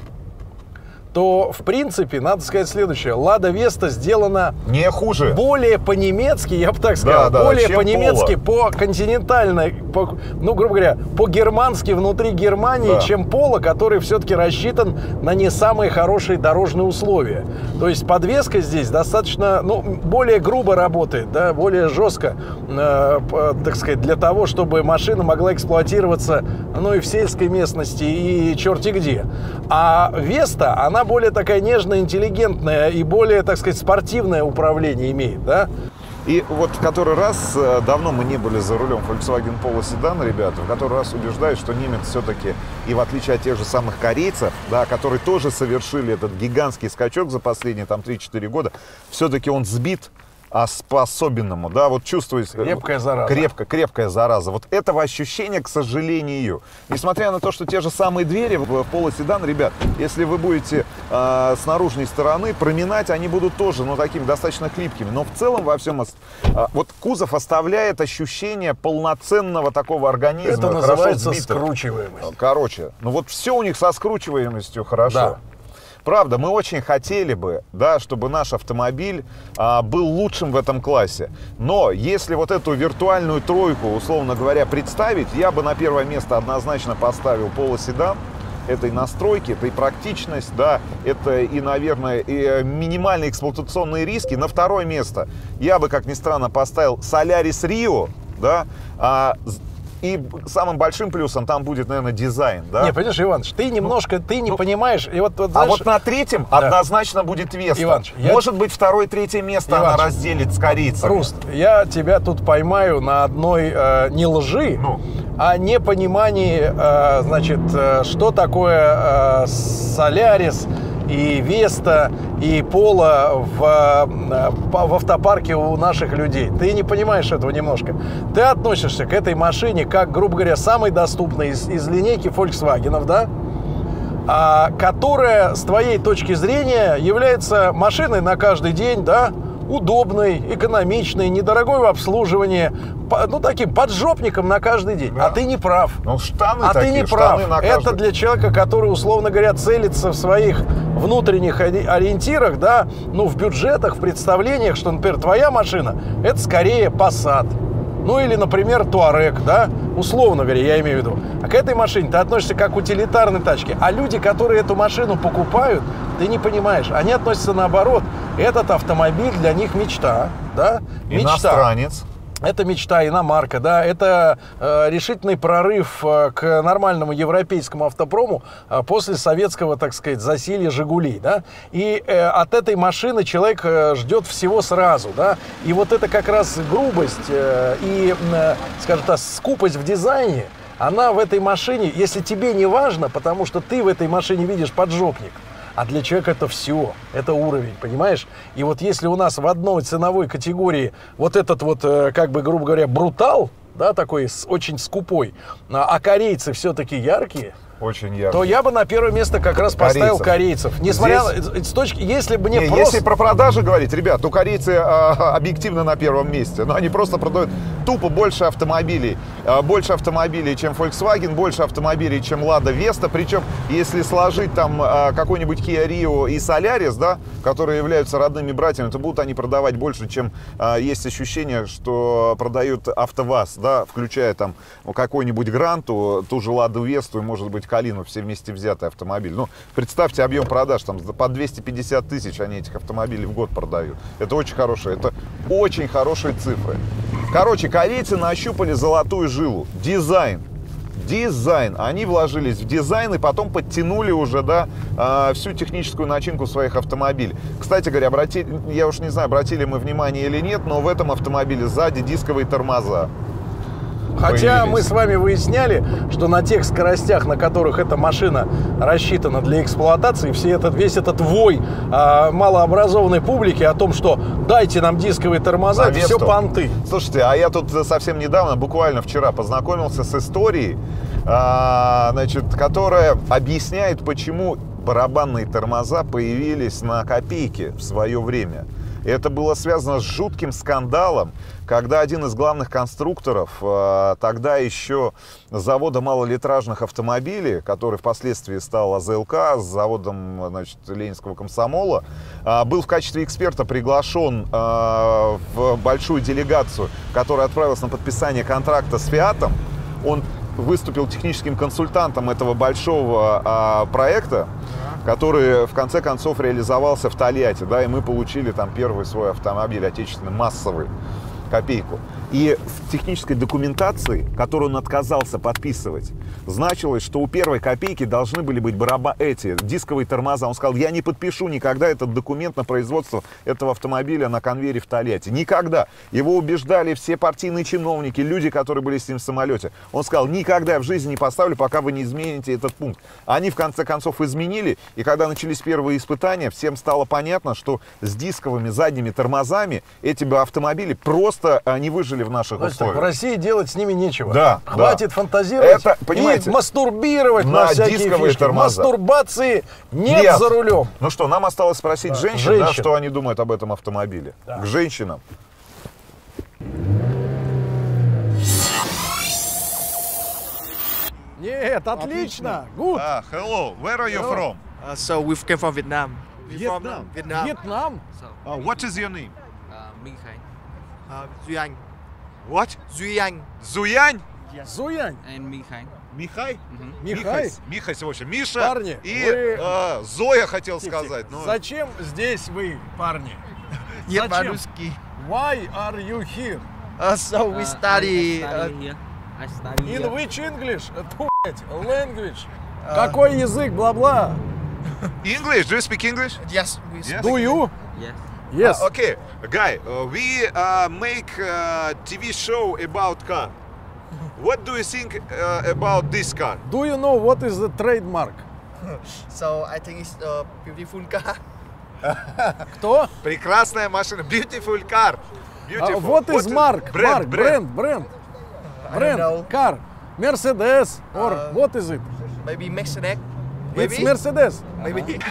то, в принципе, надо сказать следующее. Лада Веста сделана... Не хуже. Более по-немецки, я бы так сказал. Да, да, более по-немецки, по континентальной, по, ну, грубо говоря, по-германски внутри Германии, да. чем Пола, который все-таки рассчитан на не самые хорошие дорожные условия. То есть подвеска здесь достаточно, ну, более грубо работает, да, более жестко, э, так сказать, для того, чтобы машина могла эксплуатироваться, ну, и в сельской местности, и черти где. А Веста, она она более такая нежная, интеллигентная и более, так сказать, спортивное управление имеет, да? И вот в который раз, э, давно мы не были за рулем Volkswagen Polo седана, ребята, в который раз убеждаюсь, что немец все-таки, и в отличие от тех же самых корейцев, да, которые тоже совершили этот гигантский скачок за последние там 3-4 года, все-таки он сбит а по-особенному, да, вот чувствуется... Крепкая зараза. Крепко, крепкая зараза. Вот этого ощущения, к сожалению, несмотря на то, что те же самые двери в полоседан, ребят, если вы будете э, с наружной стороны проминать, они будут тоже, ну, такими достаточно хлипкими. Но в целом во всем, э, вот кузов оставляет ощущение полноценного такого организма. Это называется скручиваемость. Короче, ну вот все у них со скручиваемостью хорошо. Да. Правда, мы очень хотели бы, да, чтобы наш автомобиль а, был лучшим в этом классе. Но если вот эту виртуальную тройку, условно говоря, представить, я бы на первое место однозначно поставил полоседан этой настройки, этой практичность, да, это и, наверное, и э, минимальные эксплуатационные риски. На второе место я бы, как ни странно, поставил Solaris Rio, да, а, и самым большим плюсом там будет, наверное, дизайн, да? Не, понимаешь, Иваныч, ты немножко, ну, ты не ну, понимаешь. И вот, вот, а знаешь, а вот на третьем да. однозначно будет Веста. Иваныч, Может я... быть, второе, третье место Иваныч, она разделит с корейцами. Руст, я тебя тут поймаю на одной э, не лжи, ну. а непонимании, э, значит, э, что такое э, Солярис, и Веста, и Пола в, э, в автопарке у наших людей. Ты не понимаешь этого немножко. Ты относишься к этой машине как, грубо говоря, самой доступной из, из линейки Volkswagen, да? А, которая, с твоей точки зрения, является машиной на каждый день, да? Удобной, экономичной, недорогой в обслуживании, ну таким поджопником на каждый день. Да. А ты не прав. Ну, штаны А такие, ты не прав. Это для человека, который, условно говоря, целится в своих внутренних ори- ориентирах, да, ну, в бюджетах, в представлениях, что, например, твоя машина – это скорее Passat. Ну, или, например, Туарек, да, условно говоря, я имею в виду. А к этой машине ты относишься как к утилитарной тачке. А люди, которые эту машину покупают, ты не понимаешь, они относятся наоборот. Этот автомобиль для них мечта, да, мечта. Иностранец. Это мечта, иномарка, да, это э, решительный прорыв э, к нормальному европейскому автопрому э, после советского, так сказать, засилья «Жигулей», да, и э, от этой машины человек э, ждет всего сразу, да, и вот это как раз грубость э, и, э, скажем так, скупость в дизайне, она в этой машине, если тебе не важно, потому что ты в этой машине видишь поджопник, а для человека это все, это уровень, понимаешь? И вот если у нас в одной ценовой категории вот этот вот, э, как бы, грубо говоря, брутал, да, такой очень скупой, а а корейцы все-таки яркие, Очень ярко. то я бы на первое место как раз поставил Корейцев. корейцев. Несмотря Здесь- с точки, если бы не, Не, просто... Если про продажи говорить, ребят, то корейцы а, [LAUGHS] объективно на первом месте. Но они просто продают тупо больше автомобилей. А, больше автомобилей, чем Volkswagen, больше автомобилей, чем Lada Vesta. Причем, если сложить там а, какой-нибудь Kia Rio и Solaris, да, которые являются родными братьями, то будут они продавать больше, чем а, есть ощущение, что продают АвтоВАЗ, да, включая там какой-нибудь Гранту, ту же Ладу Весту и, может быть, Калину, все вместе взятый автомобиль. Ну, представьте объем продаж, там по 250 тысяч они этих автомобилей в год продают. Это очень хорошие, это очень хорошие цифры. Короче, корейцы нащупали золотую жилу. Дизайн. Дизайн. Они вложились в дизайн и потом подтянули уже, да, а, всю техническую начинку своих автомобилей. Кстати говоря, обрати, я уж не знаю, обратили мы внимание или нет, но в этом автомобиле сзади дисковые тормоза. Хотя мы с вами выясняли, что на тех скоростях, на которых эта машина рассчитана для эксплуатации, все этот, весь этот вой а, малообразованной публики о том, что дайте нам дисковые тормоза, это все понты. Слушайте, а я тут совсем недавно, буквально вчера, познакомился с историей, а, значит, которая объясняет, почему барабанные тормоза появились на копейки в свое время. Это было связано с жутким скандалом, когда один из главных конструкторов а, тогда еще завода малолитражных автомобилей, который впоследствии стал АЗЛК, с заводом значит, Ленинского комсомола, а, был в качестве эксперта приглашен а, в большую делегацию, которая отправилась на подписание контракта с Фиатом. Он выступил техническим консультантом этого большого а, проекта, который в конце концов реализовался в Тольятти, да, и мы получили там первый свой автомобиль отечественный, массовый, копейку. И в технической документации, которую он отказался подписывать, значилось, что у первой копейки должны были быть бараба эти, дисковые тормоза. Он сказал, я не подпишу никогда этот документ на производство этого автомобиля на конвейере в Тольятти. Никогда. Его убеждали все партийные чиновники, люди, которые были с ним в самолете. Он сказал, никогда я в жизни не поставлю, пока вы не измените этот пункт. Они в конце концов изменили, и когда начались первые испытания, всем стало понятно, что с дисковыми задними тормозами эти бы автомобили просто а, не выжили в наших Значит так, в условиях. России делать с ними нечего. Да, Хватит да. фантазировать Это, понимаете, и мастурбировать на, на всякие дисковые фишки. тормоза. Мастурбации нет, Нет. за рулем. Ну что, нам осталось спросить женщин, женщин. Да, что они думают об этом автомобиле. Да. К женщинам. Нет, отлично. Good. Ah, hello, where are you Hello. from? Uh, so we came from Vietnam. We from Vietnam. Vietnam. Вьетнам. So, Uh, what is your name? uh, Minh Khánh Uh, Duy Anh. What? Anh. Зуянь? Зуянь. and Minh Khánh. Михай? Михай. Миха сегодня. Миша Парни, и вы- э, Зоя хотел сказать. ну, Зачем здесь вы, парни? Нет, Зачем? по-русски. Why are you here? Uh, so we Uh, study. I Uh, study here. I study In which English? Uh, Language. Какой язык, бла-бла. English? Do you speak English? yes, we Yes. Do you? Yes. Yes. Uh, okay, guy, uh, we uh, make uh, TV show about car. [LAUGHS] What do you think uh, about this car? Do you know what is the trademark? [LAUGHS] So I think it's a beautiful car. [LAUGHS] Кто? Прекрасная машина, beautiful car. А, Beautiful. What is mark? Бренд, Mark, бренд, бренд. I don't Бренд, know. car. Mercedes or Uh, what is it? Maybe Mercedes. It's Mercedes. Maybe.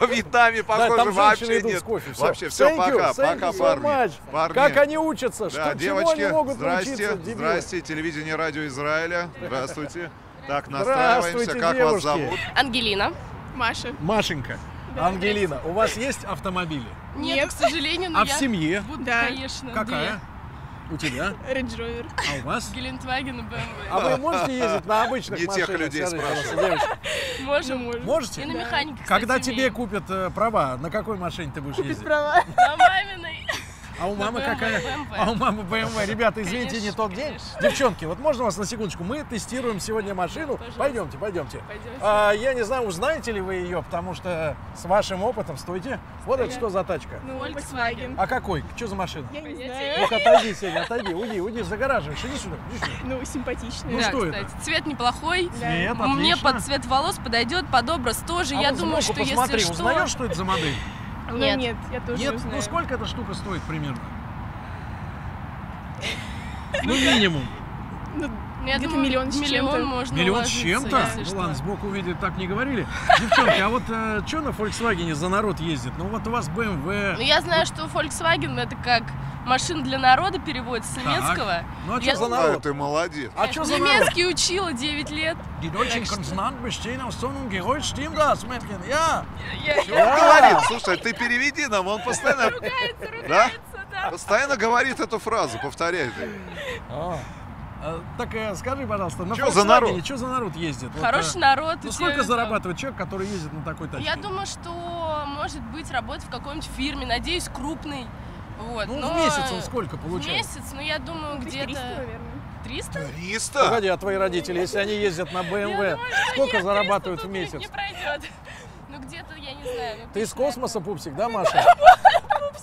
Во Вьетнаме, похоже, вообще нет. с кофе. Всё. Вообще, все, пока, пока, парни. Как они учатся? Да, Что, чего девочки, они могут здрасте, здрасте, телевидение Радио Израиля, здравствуйте. Так, [LAUGHS] настраиваемся, как девушки. вас зовут? Ангелина. Маша. Машенька, Ангелина, у вас есть автомобили? Нет, к сожалению, но А в я семье? буду, Да. конечно. Какая? У тебя? Range Rover. А у вас? Гелендваген и BMW. А вы можете ездить на обычных Не тех машинах? людей Скажите, спрашиваю. пожалуйста, девочки. Можем. можем. Можете? И на механике, Когда тебе купят э, права, на какой машине ты будешь ездить? Права. На маминой. А у мамы какая? А у мамы BMW. Ребята, извините, не тот день. Девчонки, вот можно вас на секундочку? Мы тестируем сегодня машину. Пойдемте, пойдемте. А, я не знаю, узнаете ли вы ее, потому что с вашим опытом, стойте. Вот это что за тачка? Ну, Volkswagen. А какой? Что за машина? Я не знаю. Ну-ка, отойди, Сеня, отойди, уйди, уйди, загораживаешь. Иди сюда, иди сюда. Ну, симпатичная. Ну что это? цвет неплохой. Цвет, Мне под цвет волос подойдет, под образ тоже. А Я думаю, что если что... узнаешь, что это за модель? Ну, Нет. нет, я тоже Нет? узнаю. Ну сколько эта штука стоит примерно? Ну, минимум. Ну, Где-то думаю, миллион с миллион чем-то. можно Миллион с чем-то? если Ну что. ладно, сбоку увидели, так не говорили. Девчонки, а вот что на Volkswagen за народ ездит? Ну вот у вас BMW. Ну, я знаю, что Volkswagen это как машина для народа переводится с немецкого. Ну а Я- что за А, народ? ты молодец. А что за народ? Немецкий учила 9 лет. Die deutschen что- Konsonanten bestehen aus Ton und Geräusch. Stimmt das, Mädchen? Ja. Я- Он говорит, слушай, ты переведи нам, он постоянно, да? да. Постоянно говорит эту фразу, повторяет ее. А. А, Так э, скажи, пожалуйста, на Чё за народ? Что за народ ездит? Вот, Хороший э, народ. Ну сколько зарабатывает человек, который ездит на такой тачке? Я думаю, что может быть работать в какой-нибудь фирме, надеюсь, крупный. Вот. Ну, но в месяц он сколько В получает? месяц, ну я думаю, тысяч 300, где-то наверное. 300? 300? Погоди, а твои родители, если они ездят на BMW, что сколько зарабатывают 300 в месяц? Не пройдет. Ну где-то, я не знаю. ну, Ты из космоса, пупсик, да, Маша?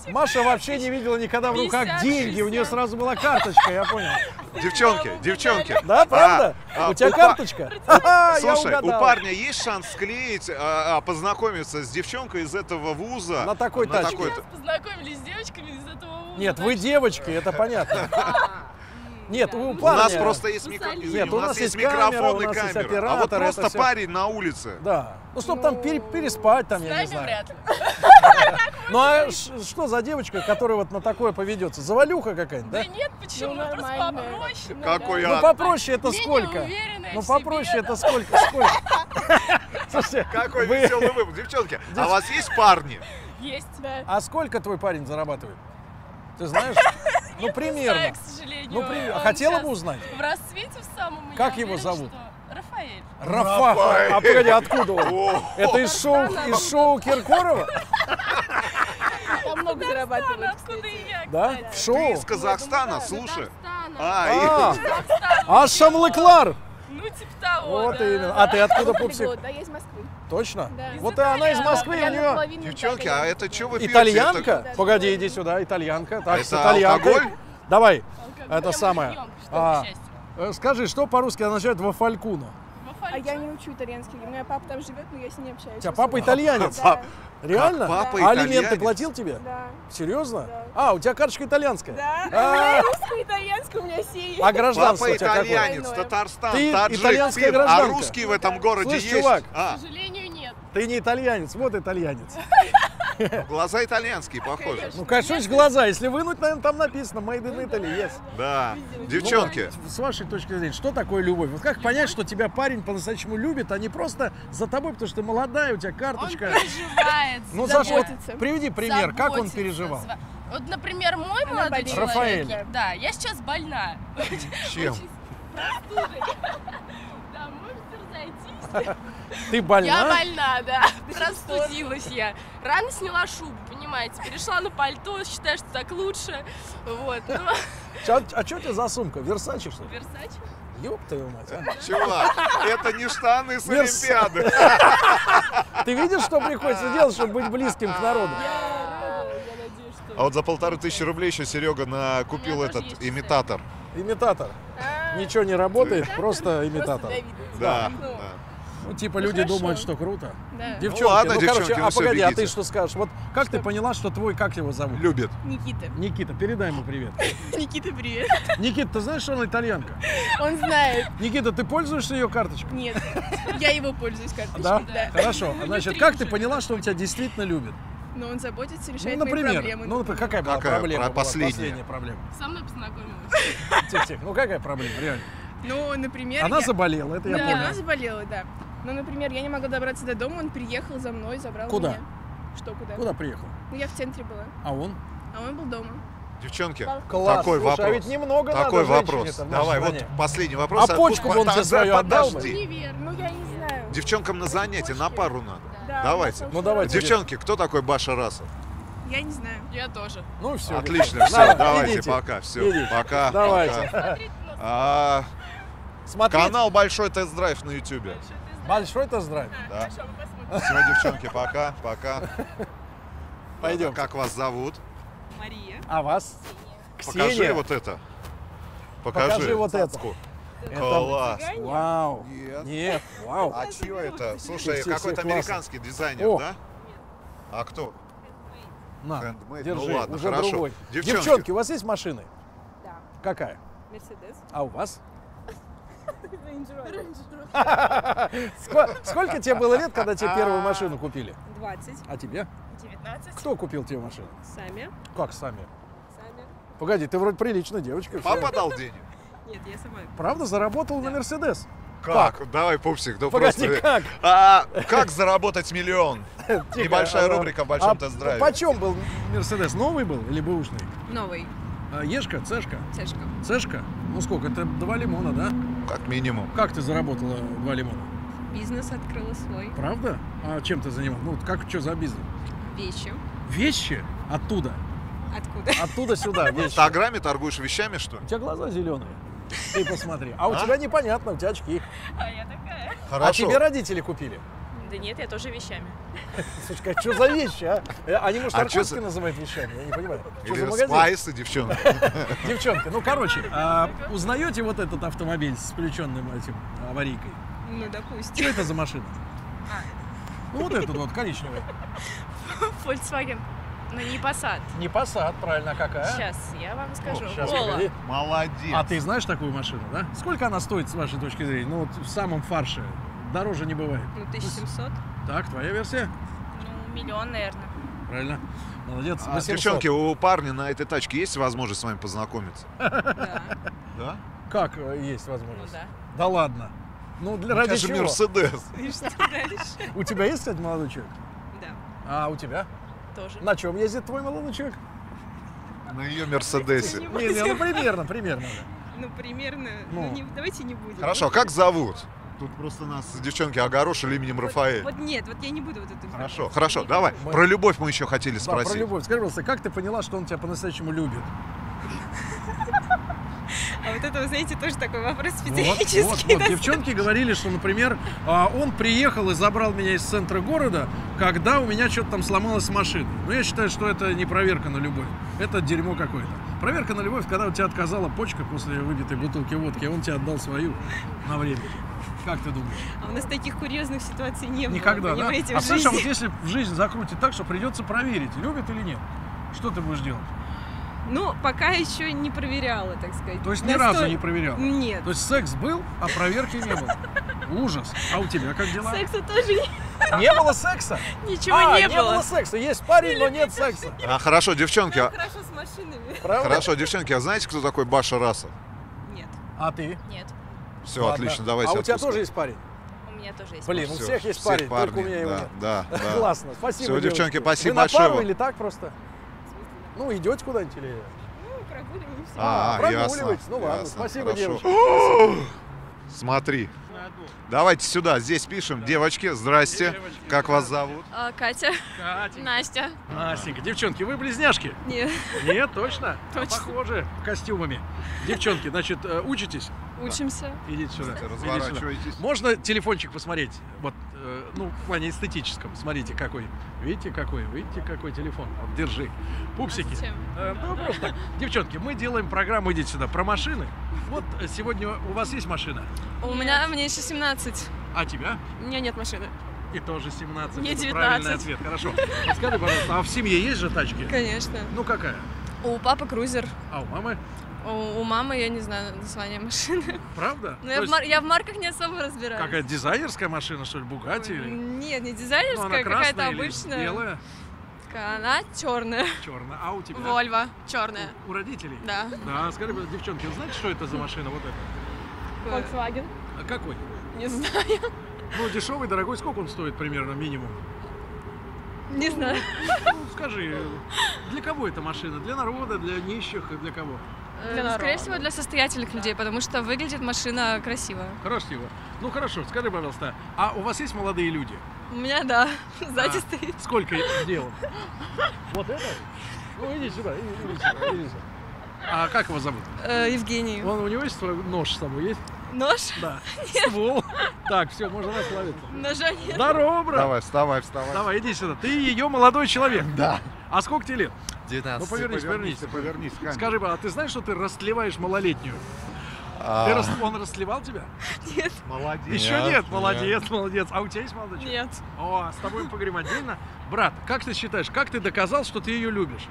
Маша вообще не видела никогда в руках 50, деньги, у нее 60. сразу была карточка, я понял. [LAUGHS] Девчонки, девчонки. Да, правда? а, у тебя у карточка? [LAUGHS] Я Слушай, у парня есть шанс склеить, а, а, познакомиться с девчонкой из этого вуза? На такой тачке. такой-то. Познакомились с девочками из этого вуза. Нет, вы девочки, это понятно. [LAUGHS] Нет, у У парня... нас просто есть, микро... Извини, Нет, у нас есть камера, микрофон у и нас есть камера. А вот это просто парень на улице. Да. Ну, чтобы там пере- переспать, там, С я не знаю. вряд ли. Ну, а что за девочка, которая вот на такое поведется? Завалюха какая-нибудь, да? Да нет, почему? Ну, Просто попроще. Какой Ну, попроще это Менее сколько? уверенная Ну, попроще это сколько? Сколько? [LAUGHS] Слушайте, Какой вы- веселый выпуск. Девчонки, а у вас есть парни? Есть. Да. А сколько твой парень зарабатывает? Ты знаешь? [LAUGHS] Ну, Не знаю, примерно. к сожалению. Ну, при- а хотела бы узнать? В расцвете в самом. Как его зовут? что Рафаэль. Рафаэль. А погоди, откуда он? Это из шоу, из шоу Киркорова? Там много я, Да? В шоу? из Казахстана, слушай. А, А, а Шамлыклар? Ну, типа того. Вот именно. А ты откуда, пупсик? Да, я из Москвы. Точно? Да. Вот и она из. Москвы, у нее... Девчонки, а это что вы пьете? Итальянка? Погоди, иди сюда, итальянка. Так, Это алкоголь? Давай, это самое. А, э, Скажи, что по-русски означает вафалькуна? А я не учу итальянский. У меня папа там живет, но я с ним не общаюсь. У тебя папа итальянец? Да, Реально? папа А алименты платил тебе? да. Серьезно? Да. А, у тебя карточка итальянская? Да. А. Русская, итальянская у меня все А гражданство Папа итальянец. Татарстан, Ты таджик, итальянская. А гражданка. русские в этом городе Слышь, есть? чувак. А, К сожалению, нет. Ты не итальянец, вот итальянец. [LAUGHS] глаза итальянские, похоже. Ну, конечно, глаза? Если вынуть, наверное, там написано Made in Italy, yes. Да. Девчонки, Ну, с вашей точки зрения, что такое любовь? Вот как понять, что тебя парень по-настоящему любит, а не просто за тобой, потому что ты молодая, у тебя Он карточка. переживает. Ну, Саша, вот приведи пример, как он переживал. Вот, например, мой Она молодой болеет. человек. Рафаэль. Да, я сейчас больна. чем? Простудой. [LAUGHS] Ты Я больна? больна, да. [LAUGHS] Простудилась я. Рано сняла шубу, понимаете. Перешла на пальто, считаю, что так лучше. Вот. Ну, Чё- А что у тебя за сумка? Версачи, что ли? Версаче. Ёб твою мать, а. [LAUGHS] Чувак, это не штаны с Верс- Олимпиады. Ты видишь, что приходится делать, чтобы быть близким к народу? Я надеюсь, что... А вот за полторы тысячи рублей еще Серега на, купил этот имитатор. Имитатор. Ничего не работает, просто имитатор. Да, Ну. Ну, типа Ну, люди хорошо. думают, что круто. Да. Девчонки, ладно, ну, девчонки, короче, а погоди, а бегите. ты что скажешь? Вот как ты поняла, что твой, как его зовут? Любит. Никита. Никита, передай ему привет. [LAUGHS] Никита, привет. Никита, ты знаешь, что она итальянка? Он знает. Никита, ты пользуешься ее карточкой? Нет. Я его пользуюсь карточкой. Да? Да. Хорошо. Значит, как ты поняла, что он тебя действительно любит? Но он заботится, Ну, решает мои например, проблемы. ну, например, какая была Какая? проблема? Про была? последняя. проблема. Со мной познакомилась. Тихо, ну какая проблема, реально? Ну, например, Она я... заболела, это я Да, понял. она заболела, да. Ну, например, я не могла добраться до дома, он приехал за мной, забрал Куда? меня. Что, куда? Куда приехал? Ну, я в центре была, А он? а он был дома. Девчонки, Класс, такой слушай, а вопрос. ведь немного Такой надо вопрос. Давай, вот последний вопрос. А почку бы он тебе свою отдал бы? Подожди. Универ, ну, я не знаю. Девчонкам на занятие, на пару надо. Да, Давайте. Ну, давайте. Девчонки, кто такой Баша Расов? Я не знаю. Я тоже. Ну все. Отлично, все, давайте, пока, все, Идите. пока. Давайте. пока. А, канал Большой тест-драйв на Ютубе. Большой тест-драйв. Да. Все, девчонки, пока, пока. [LAUGHS] Пойдем. Как вас зовут? Мария. А вас? Покажи Ксения. вот это. Покажи. Покажи вот это. цацку. Это- Класс. Вау. Нет. Нет, вау. А чье это? Слушай, какой-то американский дизайнер, О. да? А кто? На, Handmade. держи, Ну ладно, уже хорошо. другой. Девчонки. Девчонки, у вас есть машины? Да. Какая? Мерседес. А у вас? [LAUGHS] Сколько тебе было лет, когда тебе первую машину купили? 20. А тебе? 19. Кто купил тебе машину? Сами. Как сами? Сами. Погоди, ты вроде приличная девочка. Папа дал денег? Нет, я сама. Правда, заработал на Мерседес? Как? Давай, пупсик, ну Погоди, просто... как? А, как заработать миллион? [LAUGHS] Небольшая а, рубрика в большом а тест-драйве. Почем был Мерседес? Новый был или бэушный? Новый. А, Ешка, цешка? Цешка. Цешка? Ну сколько? Это два лимона, да? Как минимум. Как ты заработала два лимона? Бизнес открыла свой. Правда? А чем ты занималась? Ну, вот как, что за бизнес? Вещи. Вещи? Оттуда. Откуда? Оттуда сюда, [LAUGHS] В. Инстаграме торгуешь вещами, что ли? У тебя глаза зеленые. Ты посмотри. А у А? тебя непонятно, у тебя очки. А я такая. А тебе родители купили? Да нет, я тоже вещами. Слушай, что за вещи, а? Э, Они, может, А за- называют вещами? Я не понимаю. Или спайсы, девчонки. [LAUGHS] Девчонки, ну, короче, а, узнаете вот этот автомобиль с включенным этим аварийкой? Ну, допустим. Что это за машина? Ну, вот этот вот коричневый. Volkswagen. Но не Passat. Не Passat, правильно, а какая? Сейчас, я вам скажу. О, погоди. Молодец. А ты знаешь такую машину, да? Сколько она стоит, с вашей точки зрения? Ну, вот в самом фарше. Дороже не бывает. Ну, 1700. Так, твоя версия? Ну, миллион, наверное. Правильно. Молодец. А, 800. девчонки, у парня на этой тачке есть возможность с вами познакомиться? Да. Да? Как э, есть Ну возможность? да. Да ладно. Ну, для, У ради чего? Мерседес. И что дальше? У тебя есть, кстати, молодой человек? Да. А у тебя? Тоже. На чем ездит твой молодой человек? На ее Мерседесе. Не Не, ну примерно, примерно. Ну, примерно. Ну. Ну, не- давайте не будем. Хорошо, а как зовут? Тут просто нас девчонки огорошили именем Рафаэль. Вот нет, вот я не буду вот эту Хорошо, информацию. хорошо, давай. Мы- Про любовь мы еще хотели Да, спросить. про любовь. Скажи, пожалуйста, как ты поняла, что он тебя по-настоящему любит? А вот это, вы знаете, тоже такой вопрос Вот, специфический. вот, вот. да. Девчонки говорили, что, например, а, он приехал и забрал меня из центра города, когда у меня что-то там сломалась машина. Но я считаю, что это не проверка на любовь. Это дерьмо какое-то. Проверка на любовь, когда у тебя отказала почка после выбитой бутылки водки, а он тебе отдал свою на время. Как ты думаешь? А у нас таких курьезных ситуаций не было, Никогда, да? А в слышь, а вот если в жизнь закрутит так, что придется проверить, любит или нет, что ты будешь делать? Ну, пока еще не проверяла, так сказать. То есть ни разу не проверял? Нет. То есть секс был, а проверки не было. Ужас. А у тебя как дела? Секса тоже не- Не было секса? ничего а, не, не было. было секса. Есть парень, но нет секса. [LAUGHS] А, хорошо, девчонки, а- Хорошо с машинами. Правда? хорошо, девчонки, а знаете, кто такой Баша Расов? Нет. А ты? Нет. Все, Ладно. отлично, давайте А у тебя тоже есть парень? У меня тоже есть. Блин, у всех есть всех парень, только у парни, меня его да, нет. Да, [LAUGHS] да. Классно, спасибо. Всё, девчонки, спасибо Вы на большое пару вам. или так просто? Ну, идете куда-нибудь или... Ну, прогуливаемся. А, прогуливаетесь. ясно, Ну ладно, спасибо, хорошо. девочки. [GASPS] Смотри. Давайте сюда, здесь пишем. Девочки, здрасте. Как вас зовут? А, Катя. Катенька. Настя. Настенька, девчонки, вы близняшки? Нет. Нет, точно? Точно. Похожи костюмами. Девчонки, значит, э, учитесь? Учимся. Идите сюда. идите сюда. Разворачивайтесь. Можно телефончик посмотреть? Вот, э, ну, в плане эстетическом. Смотрите, какой. Видите, какой? Видите, какой телефон? Вот, держи. Пупсики. Зачем? Э, ну, просто так. Девчонки, мы делаем программу, идите сюда, про машины. Вот сегодня у вас есть машина? У меня, мне еще 17. А тебя? У меня нет машины. И тоже 17. Мне Это 19. Правильный ответ, хорошо. Скажи, пожалуйста, а в семье есть же тачки? Конечно. Ну какая? У папы крузер. А у мамы? У, у мамы я не знаю название машины. Правда? То я в, мар- я в марках не особо разбираюсь. Какая дизайнерская машина, что ли, Бугатти? или- Нет, не Ну, дизайнерская, она какая-то обычная. белая, Она черная. черная. А у тебя? Вольва, черная. У родителей? Да. Да, скажи, девчонки, вы знаете, что это за машина вот эта? Volkswagen. А какой? Не знаю. Ну, дешевый, дорогой, сколько он стоит примерно, минимум? Не знаю. Ну, скажи, для кого эта машина? Для народа, для нищих, для кого? Для Э, Скорее народа. всего, для состоятельных людей, потому что выглядит машина красиво. Красиво. Ну, хорошо, скажи, пожалуйста, а у вас есть молодые люди? У меня, да, сзади А. стоит. Сколько сделано? Вот это? Ну, иди сюда, иди, иди сюда, иди сюда. А как его зовут? Э, Евгений. Он, у него есть свой нож с собой, есть? Нож? Да. [LAUGHS] Ствол. Так, все, можно расслабиться. Ножа нет. Здорово, брат. Давай, вставай, вставай. Давай, иди сюда. Ты ее молодой человек. Да. А сколько тебе лет? 19. Ну, повернись, повернись. Повернись, повернись. Скажи, а ты знаешь, что ты растлеваешь малолетнюю? А, Ты рас- Он растлевал тебя? Молодец. Еще Нет, нет, нет. молодец, молодец. А у тебя есть молодой человек? Нет. О, с тобой поговорим отдельно. Брат, как ты считаешь, как ты доказал, что ты ее любишь?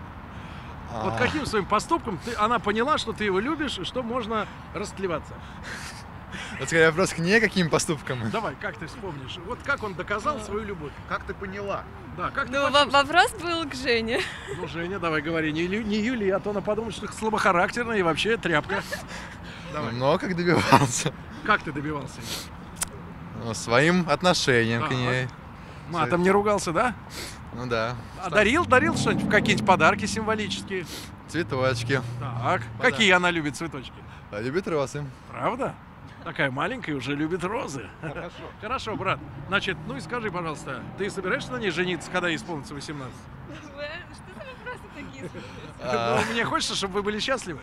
Вот а, каким своим поступком ты, она поняла, что ты его любишь и что можно растлеваться? Это скорее вопрос к ней, какими поступками. Давай, как ты вспомнишь? Вот как он доказал свою любовь? Как ты поняла? Да, как ты Ну, почувствовал? вопрос был к Жене. Ну, Женя, давай говори, не, не Юлия, а то она подумает, что ты слабохарактерная и вообще тряпка. Давай. Но как добивался. Как ты добивался? Ну, своим отношением к Так. ней. Матом не ругался, да? Ну да. А дарил, дарил что-нибудь, какие-нибудь подарки символические? Цветочки. Так, какие она любит цветочки? А любит розы. Правда? Такая маленькая уже любит розы. Хорошо. [LAUGHS] Хорошо, брат. Значит, ну и скажи, пожалуйста, ты собираешься на ней жениться, когда ей исполнится 18? Что за вопросы такие? А, Ну, мне хочется, чтобы вы были счастливы.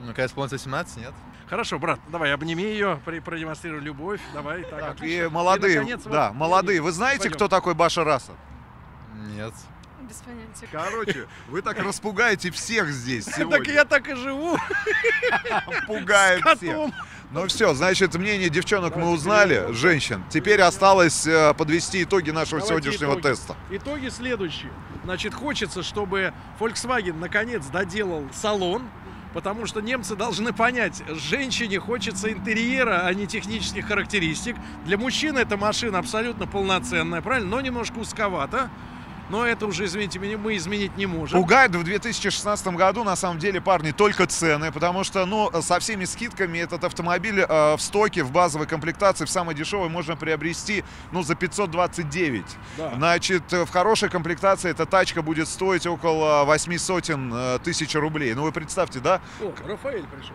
ну, когда исполнится 18, нет? Хорошо, брат, давай, обними ее, продемонстрируй любовь. Давай, так, Так, и молодые, наконец, вот, да, молодые. Вы знаете, пойдем. кто такой Башар Асад? Нет. Без понятия. Короче, вы так распугаете всех здесь [LAUGHS] Так сегодня. я так и живу, [LAUGHS] Пугаем всех. Ну все, значит, мнение девчонок мы узнали, женщин. Теперь осталось э, подвести итоги нашего Давайте сегодняшнего итоги. теста. Итоги следующие. Значит, хочется, чтобы Volkswagen наконец доделал салон, потому что немцы должны понять, женщине хочется интерьера, а не технических характеристик. Для мужчины эта машина абсолютно полноценная, правильно? Но немножко узковата. Но это уже, извините меня, мы изменить не можем. Пугает в 2016 году, на самом деле, парни, только цены, потому что, ну, со всеми скидками этот автомобиль э, в стоке, в базовой комплектации, в самой дешевой можно приобрести, ну, за 529. Да. Значит, э, в хорошей комплектации эта тачка будет стоить около 8 сотен э, тысяч рублей. Ну, вы представьте, да, О, Рафаэль пришел.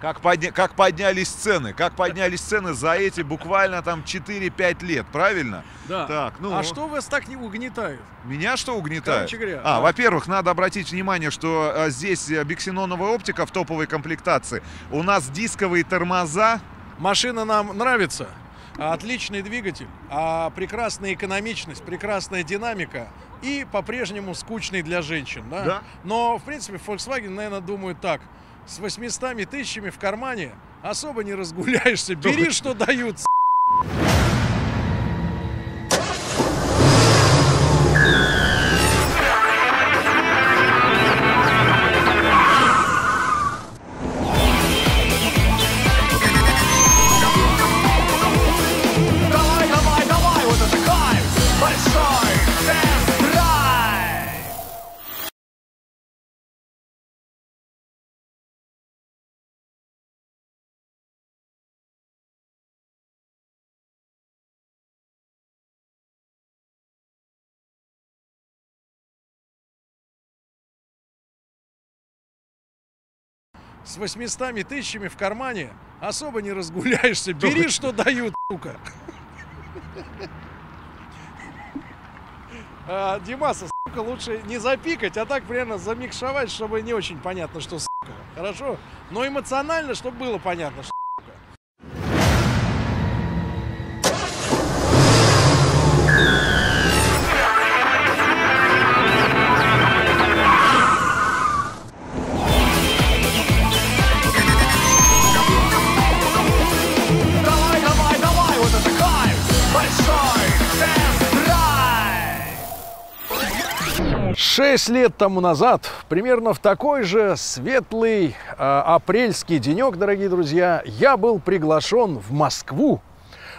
Как, подня- как поднялись цены, как поднялись цены за эти буквально там 4-5 лет, правильно? Да. Так, ну, А что вас так не угнетает? меня что угнетает? Говоря, а, да. во-первых, надо обратить внимание, что э, здесь э, биксеноновая оптика в топовой комплектации. У нас дисковые тормоза. Машина нам нравится. Отличный двигатель, а прекрасная экономичность, прекрасная динамика и по-прежнему скучный для женщин. Да? Да. Но, в принципе, Volkswagen, наверное, думают так. С 800 тысячами в кармане особо не разгуляешься. Бери, что дают. С***. С 800 тысячами в кармане особо не разгуляешься. Бери, что дают, сука. А, Димаса, сука, лучше не запикать, а так примерно замикшовать, чтобы не очень понятно, что сука. Хорошо? Но эмоционально, чтобы было понятно, что Шесть лет тому назад, примерно в такой же светлый э, апрельский денек, дорогие друзья, я был приглашен в Москву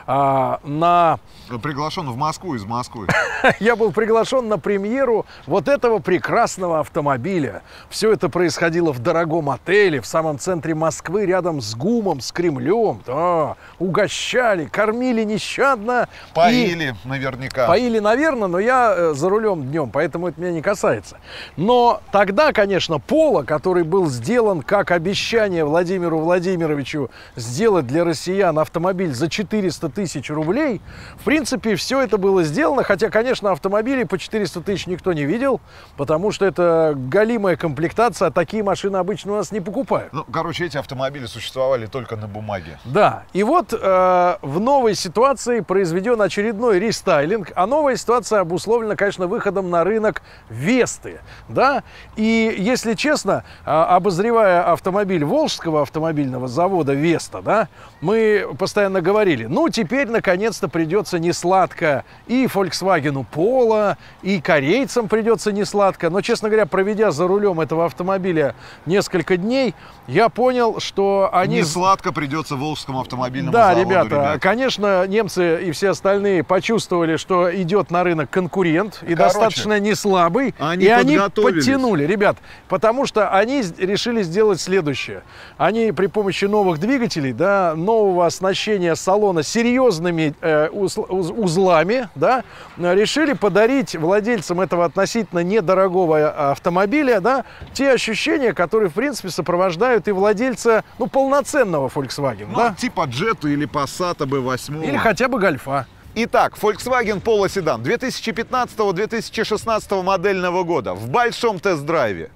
э, на Приглашен в Москву из Москвы. [LAUGHS] я был приглашен на премьеру вот этого прекрасного автомобиля. Все это происходило в дорогом отеле в самом центре Москвы, рядом с ГУМом, с Кремлем. Да, угощали, кормили нещадно. и- Поили наверняка. Поили, наверное, но я э, за рулем днем, поэтому это меня не касается. Но тогда, конечно, Поло, который был сделан как обещание Владимиру Владимировичу сделать для россиян автомобиль за 400 тысяч рублей, в принципе, все это было сделано, хотя, конечно, автомобилей по 400 тысяч никто не видел, потому что это галимая комплектация, а такие машины обычно у нас не покупают. Ну, короче, эти автомобили существовали только на бумаге. Да, и вот э, в новой ситуации произведен очередной рестайлинг, а новая ситуация обусловлена, конечно, выходом на рынок Весты, да, и если честно, э, обозревая автомобиль Волжского автомобильного завода Веста, да, мы постоянно говорили, ну, теперь, наконец-то, придется не сладко и Volkswagen Polo, и корейцам придется не сладко, но, честно говоря, проведя за рулем этого автомобиля несколько дней, я понял, что они... Не сладко придется Волжскому автомобильному Да, заводу, ребята, ребят. конечно, немцы и все остальные почувствовали, что идет на рынок конкурент и Короче, достаточно не слабый, они и они подтянули, ребят, потому что они решили сделать следующее: они при помощи новых двигателей, да, нового оснащения салона серьезными э, узл- уз- узлами, да, э, решили подарить владельцам этого относительно недорогого автомобиля, да, те ощущения, которые в принципе сопровождают и владельца, ну полноценного Volkswagen, Ну, да. типа Джету или Passat B8. Или хотя бы гольфа. Итак, Volkswagen Polo седан 2015-2016 модельного года в большом тест-драйве.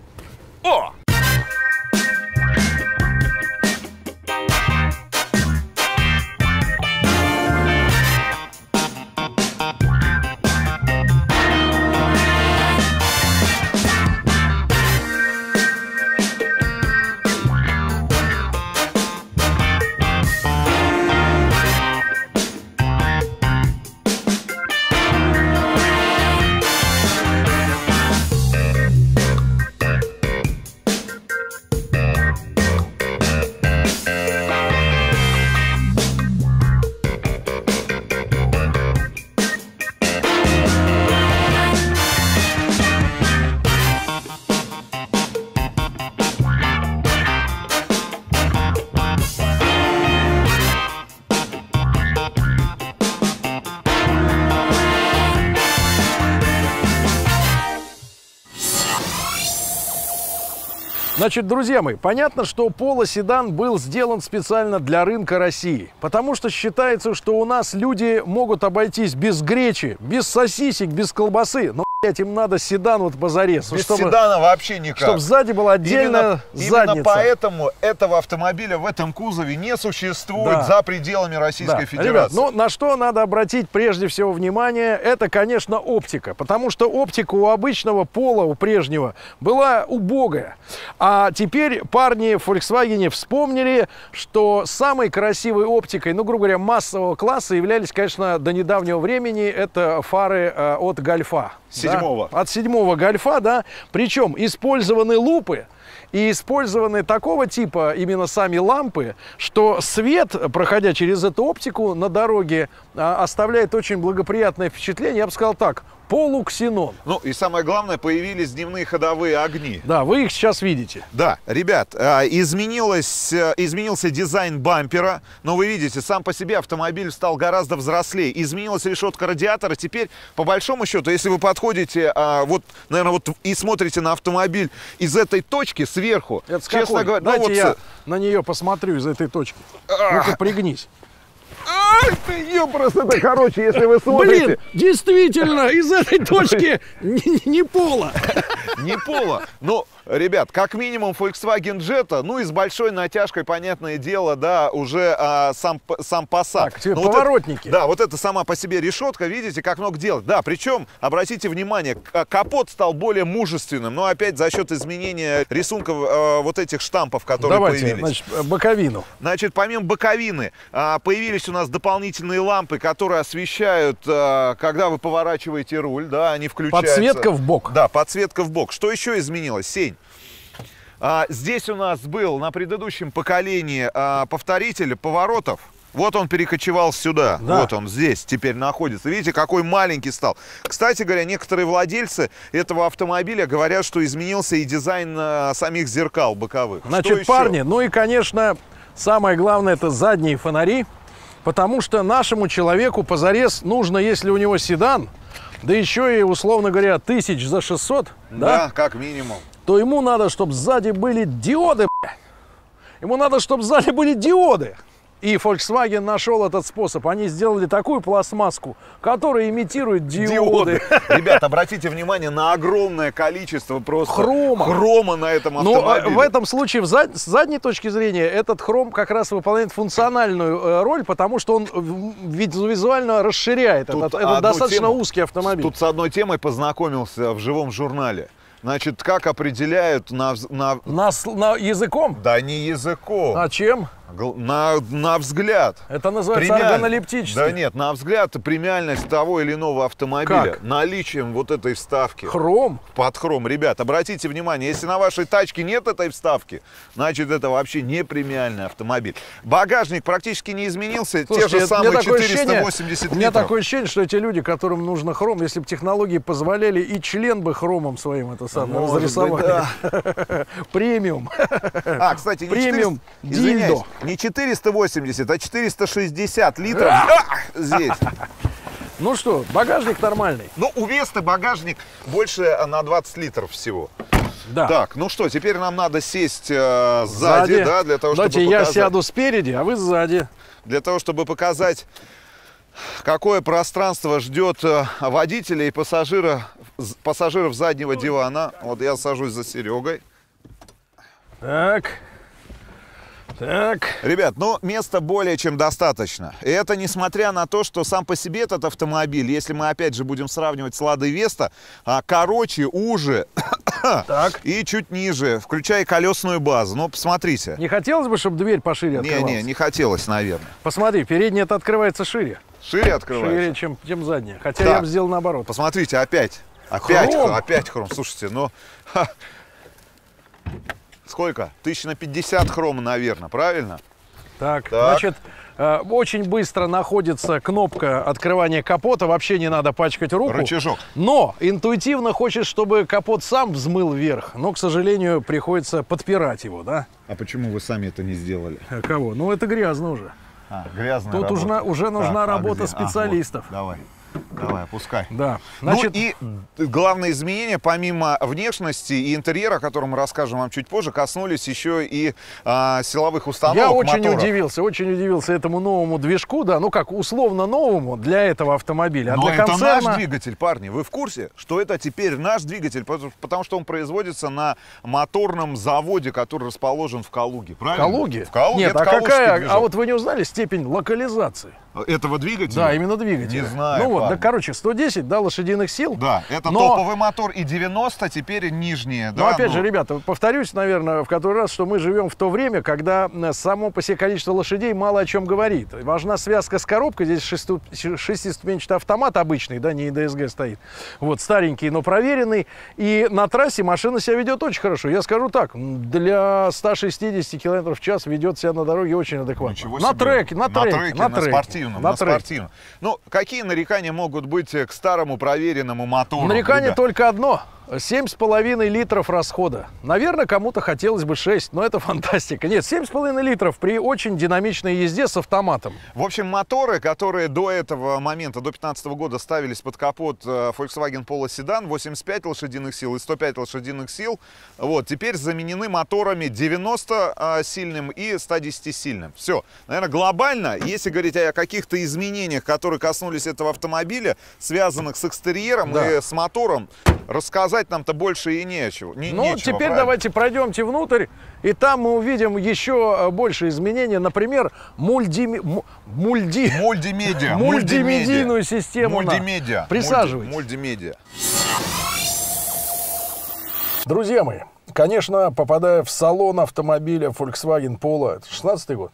О! Значит, друзья мои, понятно, что полоседан был сделан специально для рынка России, потому что считается, что у нас люди могут обойтись без гречи, без сосисек, без колбасы, но, им надо седан вот позарез, Без чтобы, седана вообще никак. чтобы сзади была отдельная Именно, задница. именно поэтому этого автомобиля в этом кузове не существует Да. за пределами Российской Да. Федерации. Ребят, ну на что надо обратить прежде всего внимание, это, конечно, оптика. Потому что оптика у обычного пола, у прежнего, была убогая. А теперь парни в Volkswagen вспомнили, что самой красивой оптикой, ну, грубо говоря, массового класса являлись, конечно, до недавнего времени это фары э, от Гольфа. Да. Седьмого. От седьмого Гольфа, да. Причем использованы лупы, и использованы такого типа именно сами лампы, что свет, проходя через эту оптику на дороге, а, оставляет очень благоприятное впечатление. Я бы сказал так, полуксенон. Ну и самое главное, появились дневные ходовые огни. Да, вы их сейчас видите. Да, ребят, а, изменилось, э, изменился дизайн бампера, но вы видите, сам по себе автомобиль стал гораздо взрослее. Изменилась решетка радиатора. Теперь, по большому счету, если вы подходите, а, вот, наверное, вот и смотрите на автомобиль из этой точки сверху, Это честно какой? говоря, ну Дайте вот я на нее посмотрю из этой точки. Ну-ка, пригнись. Ай, ты, ёпрос, это, короче, если вы смотрите... Блин, действительно, из этой точки [LAUGHS] не, пола. Не пола. Ну, ребят, как минимум Volkswagen Jetta, ну и с большой натяжкой, понятное дело, да, уже а, сам, сам Passat. Так, теперь Ну, вот поворотники. это- да, вот это сама по себе решетка, видите, как много делать. Да, причем, обратите внимание, капот стал более мужественным, но опять за счет изменения рисунков э, вот этих штампов, которые Давайте, появились. значит, боковину. Значит, помимо боковины а, появились у нас дополнительные дополнительные лампы, которые освещают, э, когда вы поворачиваете руль, да, они включаются. Подсветка в бок. Да, подсветка в бок. Что еще изменилось? Сень. А, здесь у нас был на предыдущем поколении а, повторитель поворотов. Вот он перекочевал сюда. Да. Вот он здесь теперь находится. Видите, какой маленький стал. Кстати говоря, некоторые владельцы этого автомобиля говорят, что изменился и дизайн а, самих зеркал боковых. Значит, парни, ну и, конечно, самое главное, это задние фонари, потому что нашему человеку позарез нужно, если у него седан, да еще и, условно говоря, тысяч за 600, да, Да, как минимум. То ему надо, чтобы сзади были диоды. Ему надо, чтобы сзади были диоды. И Volkswagen нашел этот способ. Они сделали такую пластмасску, которая имитирует диоды. [LAUGHS] Ребят, обратите внимание на огромное количество просто Хрома. хрома на этом Но автомобиле. э, в этом случае, в зад- с задней точки зрения, этот хром как раз выполняет функциональную э, роль, потому что он ведь визуально расширяет. Тут это одну достаточно тему- узкий автомобиль. Тут с одной темой познакомился в живом журнале. Значит, как определяют на, на На, на языком? да не языком, А чем? На, на взгляд. Это называется Премиаль- органолептический. Да нет, на взгляд премиальность того или иного автомобиля Как? наличием вот этой вставки. Хром. Под хром. Ребят, обратите внимание, если на вашей тачке нет этой вставки, значит это вообще не премиальный автомобиль. Багажник практически не изменился, те Слушайте, же у самые меня такое 480 ощущение, У меня литров. такое ощущение, что эти люди, которым нужно хром, если бы технологии позволяли, и член бы хромом своим это самое Может быть, разрисовали. да. [LAUGHS] Премиум. А, кстати, не Премиум 400 извиняюсь, дильдо. Не 480, а 460 литров А, здесь. Ну что, багажник нормальный. Ну, у Весты багажник больше а, на 20 литров всего. Да. Так, ну что, теперь нам надо сесть э, сзади, да, для того, Давайте чтобы я показать, сяду спереди, а вы сзади. для того, чтобы показать, какое пространство ждет э, водителя и пассажира, пассажиров заднего дивана. Вот я сажусь за Серегой. Так. Так. Ребят, ну места более чем достаточно. И это несмотря на то, что сам по себе этот автомобиль, если мы опять же будем сравнивать с Ладой Веста, а, короче, уже [COUGHS] Так. и чуть ниже, включая колесную базу. Ну, посмотрите. Не хотелось бы, чтобы дверь пошире открывалась? Не-не, не хотелось, наверное. Посмотри, передняя это открывается шире. Шире открывается. Шире, чем, чем задняя. Хотя Так. я бы сделал наоборот. Посмотрите, опять. Опять Хром. хром. Опять хром. Слушайте, ну... Сколько? Тысяч на 50 хрома, наверное, правильно? Так, Так. значит, э, очень быстро находится кнопка открывания капота. Вообще не надо пачкать руку. Рычажок. Но интуитивно хочешь, чтобы капот сам взмыл вверх. Но, к сожалению, приходится подпирать его, да? А почему вы сами это не сделали? Э, Кого? Ну, это грязно уже. А, грязная Тут работа. уже- уже нужна а работа где? А, вот. специалистов. давай, давай, опускай. Да. Значит, Ну и главное изменение, помимо внешности и интерьера, о котором мы расскажем вам чуть позже, коснулись еще и а, силовых установок Я очень мотора. удивился, очень удивился этому новому движку, да, ну как условно новому для этого автомобиля. А Но для это концерна... наш двигатель, парни. Вы в курсе, что это теперь наш двигатель, потому- что он производится на моторном заводе, который расположен в Калуге, В правильно? Калуге? В Калуге. Нет, это а какая? движок. А вот вы не узнали степень локализации? Этого двигателя? Да, именно двигателя. Не знаю, Ну вот, да, парни. короче, 110, да, лошадиных сил. Да, это Но- топовый мотор и 90 теперь нижние. Но да, опять ну, же, ребята, повторюсь, наверное, в который раз, что мы живем в то время, когда э, само по себе количество лошадей мало о чем говорит. Важна связка с коробкой. Здесь шесту- шестиступенчатый автомат обычный, да, не ИДСГ стоит. Вот, старенький, но проверенный. И на трассе машина себя ведет очень хорошо. Я скажу так, для 160 км в час ведет себя на дороге очень адекватно. Ничего на себе. треке, на треке, на, треке, спортивном, на на, треке. спортивном. Ну, какие нарекания могут быть э, к старому проверенному мотору? Нарекание ребят? только одно. Семь с половиной литров расхода. Наверное, кому-то хотелось бы 6, но это [LAUGHS] фантастика. Нет, семь с половиной литров при очень динамичной езде с автоматом. В общем, моторы, которые до этого момента, до 2015 года ставились под капот э, Volkswagen Polo Sedan, 85 лошадиных сил и 105 лошадиных сил, вот, теперь заменены моторами 90 э, и 110 сильным. Все. Наверное, глобально, если говорить о каких-то изменениях, которые коснулись этого автомобиля, связанных с экстерьером Да. и с мотором, рассказать нам-то больше и нечего. Не, Ну, нечего, теперь правильно? давайте пройдемте внутрь, и там мы увидим еще э, больше изменений. Например, мульдими... му- мульди... [LAUGHS] Мультимедиа. [LAUGHS] Мультимедийную систему. Мультимедиа. Присаживайтесь. Мульти- Мультимедиа. Друзья мои, конечно, попадая в салон автомобиля Volkswagen Polo, это 16 год?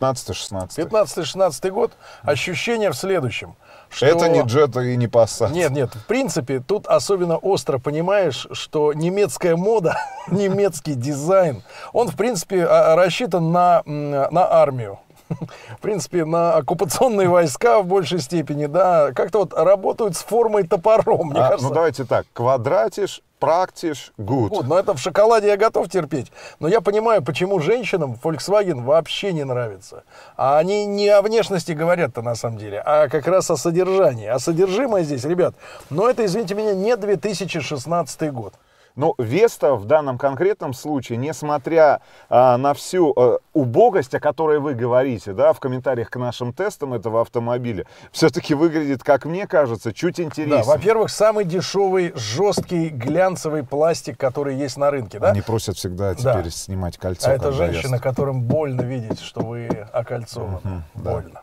15-16. 15-16 год. Ощущение в следующем. Что... Это не джета и не Passat. Нет, нет, в принципе, тут особенно остро понимаешь, что немецкая мода, [LAUGHS] немецкий дизайн, он, в принципе, а, рассчитан на, на армию. [LAUGHS] В принципе, на оккупационные войска в большей степени, да, как-то вот работают с формой топором, мне А, кажется. ну давайте так, квадратиш, практиш, good. Вот, но это в шоколаде я готов терпеть. Но я понимаю, почему женщинам Volkswagen вообще не нравится. А они не о внешности говорят-то на самом деле, а как раз о содержании. А содержимое здесь, ребят, но это, извините меня, не 2016 год. Но Веста в данном конкретном случае, несмотря а, на всю а, убогость, о которой вы говорите, да, в комментариях к нашим тестам этого автомобиля, все-таки выглядит, как мне кажется, чуть интереснее. Да, во-первых, самый дешевый, жесткий, глянцевый пластик, который есть на рынке, да? Они просят всегда Да. теперь снимать кольцо. А это женщина, ест. которым больно видеть, что вы окольцованы. Больно.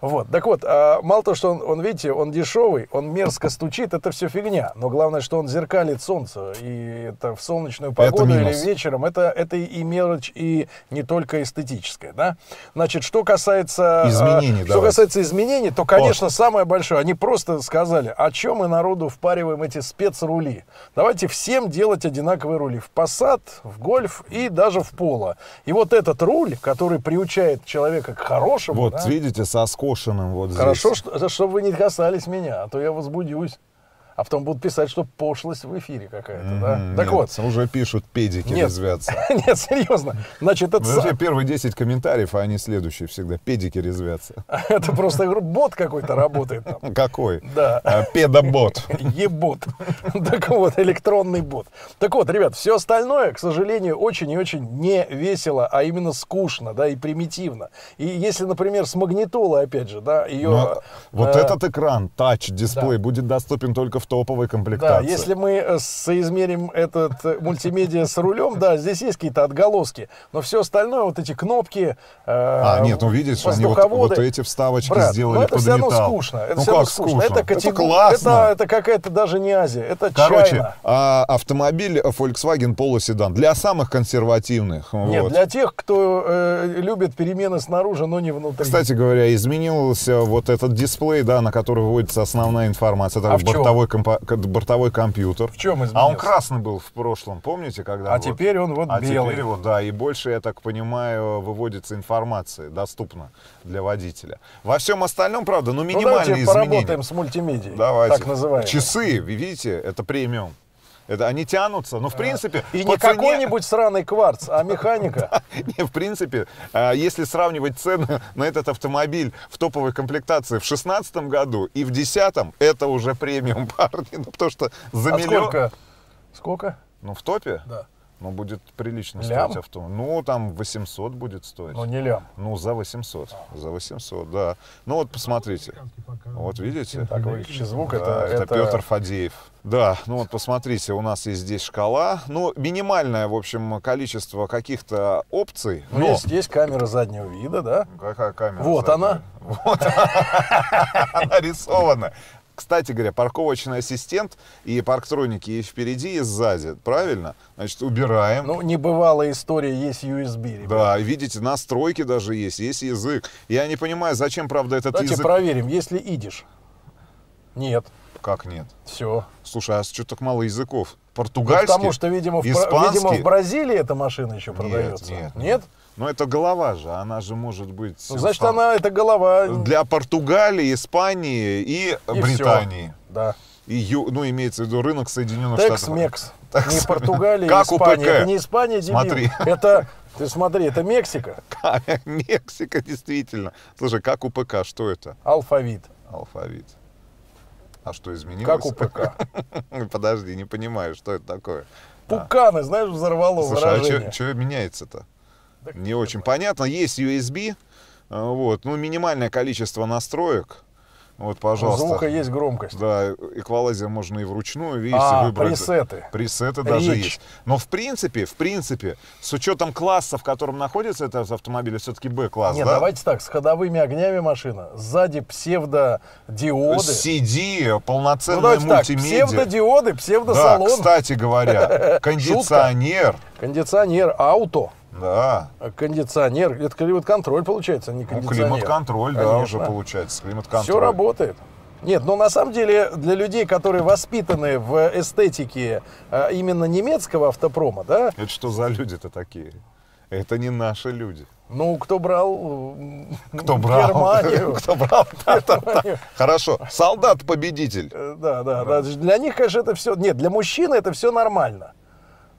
Вот. Так вот, а, мало того, что он, он, видите, он дешевый, он мерзко стучит, это все фигня. Но главное, что он зеркалит солнце. И это в солнечную погоду или минус. вечером, это, это и мелочь, и не только эстетическая. Да? Значит, что касается... а, Изменений Что давайте. касается изменений, то, конечно, самое большое. Они просто сказали, о чем мы народу впариваем эти спецрули. Давайте всем делать одинаковые рули. В Passat, в Гольф и даже в Поло. И вот этот руль, который приучает человека к хорошему, Вот, да, видите, со скошенным вот хорошо, здесь. что, чтобы вы не касались меня, а то я возбудюсь. А потом будут писать, что пошлость в эфире какая-то, да? М, Так нет, вот, уже пишут, педики Нет. резвятся. [LAUGHS] нет, серьезно. Значит, это, Подожди, са- первые 10 комментариев, а они следующие всегда. Педики резвятся. [LAUGHS] это просто бот какой-то работает там. [LAUGHS] Какой? Да. А, Педобот. Ебот. Так вот, электронный бот. Так вот, ребят, все остальное, к сожалению, очень и очень не весело, а именно скучно, да, и примитивно. И если, например, с магнитолой, опять же, да, ее... Но вот э, этот экран, тач-дисплей, будет доступен только в топовой Да, комплектации. если мы э, соизмерим этот э, мультимедиа с рулем, да, здесь есть какие-то отголоски, но все остальное, вот эти кнопки, э, А, нет, ну видишь, они вот, вот эти вставочки Брат, сделали ну это под все равно металл. скучно. Это ну все как скучно. скучно? Это, классно. Это, это какая-то даже не Азия, это Короче, Чайна. а, автомобиль Volkswagen Polo седан для самых консервативных. Нет, вот. для тех, кто э, любит перемены снаружи, но не внутри. Кстати говоря, изменился вот этот дисплей, да, на который выводится основная информация. Это А бортовой, к- бортовой компьютер. в чем изменился? А он красный был в прошлом, помните, когда? А вот? теперь он вот А белый. теперь вот, да, и больше, я так понимаю, выводится информация, доступна для водителя. Во всем остальном, правда, ну ну, минимальные давайте изменения. поработаем с мультимедией. Давайте. Так называемой. Часы, видите, это премиум. Это они тянутся, ну в принципе. И не цене- какой-нибудь сраный кварц, а механика. [LAUGHS] Не, в принципе, а, если сравнивать цены на этот автомобиль в топовой комплектации в 2016 году и в 2010, это уже премиум, [LAUGHS] парни. Ну, потому что за А миллион... сколько? Сколько? Ну, в топе? Да. Ну, будет прилично Лям? стоить автомобиль. Ну, там 800 будет стоить. Ну, не лям. Ну, за 800. За 800, да. Ну, вот посмотрите. Вот видите? Так, выключи звук. Да, это, это, Петр Фадеев. Да, ну вот посмотрите, у нас есть здесь шкала. Ну, минимальное, в общем, количество каких-то опций. Ну, но... есть, есть камера заднего вида, да? Какая камера? Вот задняя? она. Вот [LAUGHS] она рисована. Кстати говоря, парковочный ассистент и парктроники и впереди, и сзади. Правильно? Значит, убираем. Ну, небывалая история, есть USB, ребят. да, видите, настройки даже есть, есть язык. Я не понимаю, зачем, правда, этот Давайте язык... проверим, если идиш. Нет, Как нет? все. Слушай, а что так мало языков? Португальский? потому что, видимо в, испанский? видимо, в Бразилии эта машина еще Нет, продается. нет, Нет? Ну, это голова же, она же может быть... Ну, значит, там, она, это голова. Для Португалии, Испании и, и Британии. всё. Да. И, ю- ну, имеется в виду рынок Соединенных Штатов. Текс-Мекс. [LAUGHS] Так Не Португалия, [LAUGHS] как Испания. ПК. Это не Испания, дебил. Смотри. [LAUGHS] Это, ты смотри, это Мексика. Мексика, действительно. Слушай, как у ПК, что это? Алфавит. Алфавит. А что изменилось? Как у ПК. Подожди, не понимаю, что это такое. Пуканы, знаешь, взорвало Слушай, а выражение. что меняется-то? Не очень понятно. Есть USB, э, вот, ну, минимальное количество настроек. Вот, пожалуйста. звука есть громкость. Да, эквалайзер можно и вручную, видите, А, выбрать. пресеты. Пресеты даже Речь. есть. Но в принципе, в принципе, с учетом класса, в котором находится этот автомобиль, все-таки Б-класс, Нет, да? давайте так, с ходовыми огнями машина, сзади псевдодиоды. CD, полноценная Ну давайте так, мультимедиа. псевдодиоды, Да, псевдосалон, кстати говоря, [LAUGHS] кондиционер. кондиционер, ауто. Да. А Кондиционер. Это климат-контроль получается, а не Ну, кондиционер. климат-контроль, да, Конечно. уже получается. Климат-контроль. Все работает. Нет, но на самом деле для людей, которые воспитаны в эстетике а, именно немецкого автопрома, да, Это что за люди-то такие? Это не наши люди. ну, кто брал м, Кто брал? Германию, [LAUGHS] Кто брал? [LAUGHS] Да-да-да. Хорошо. Солдат-победитель. Э, Да, да, да. Для них, конечно, это все... Нет, для мужчины это все нормально.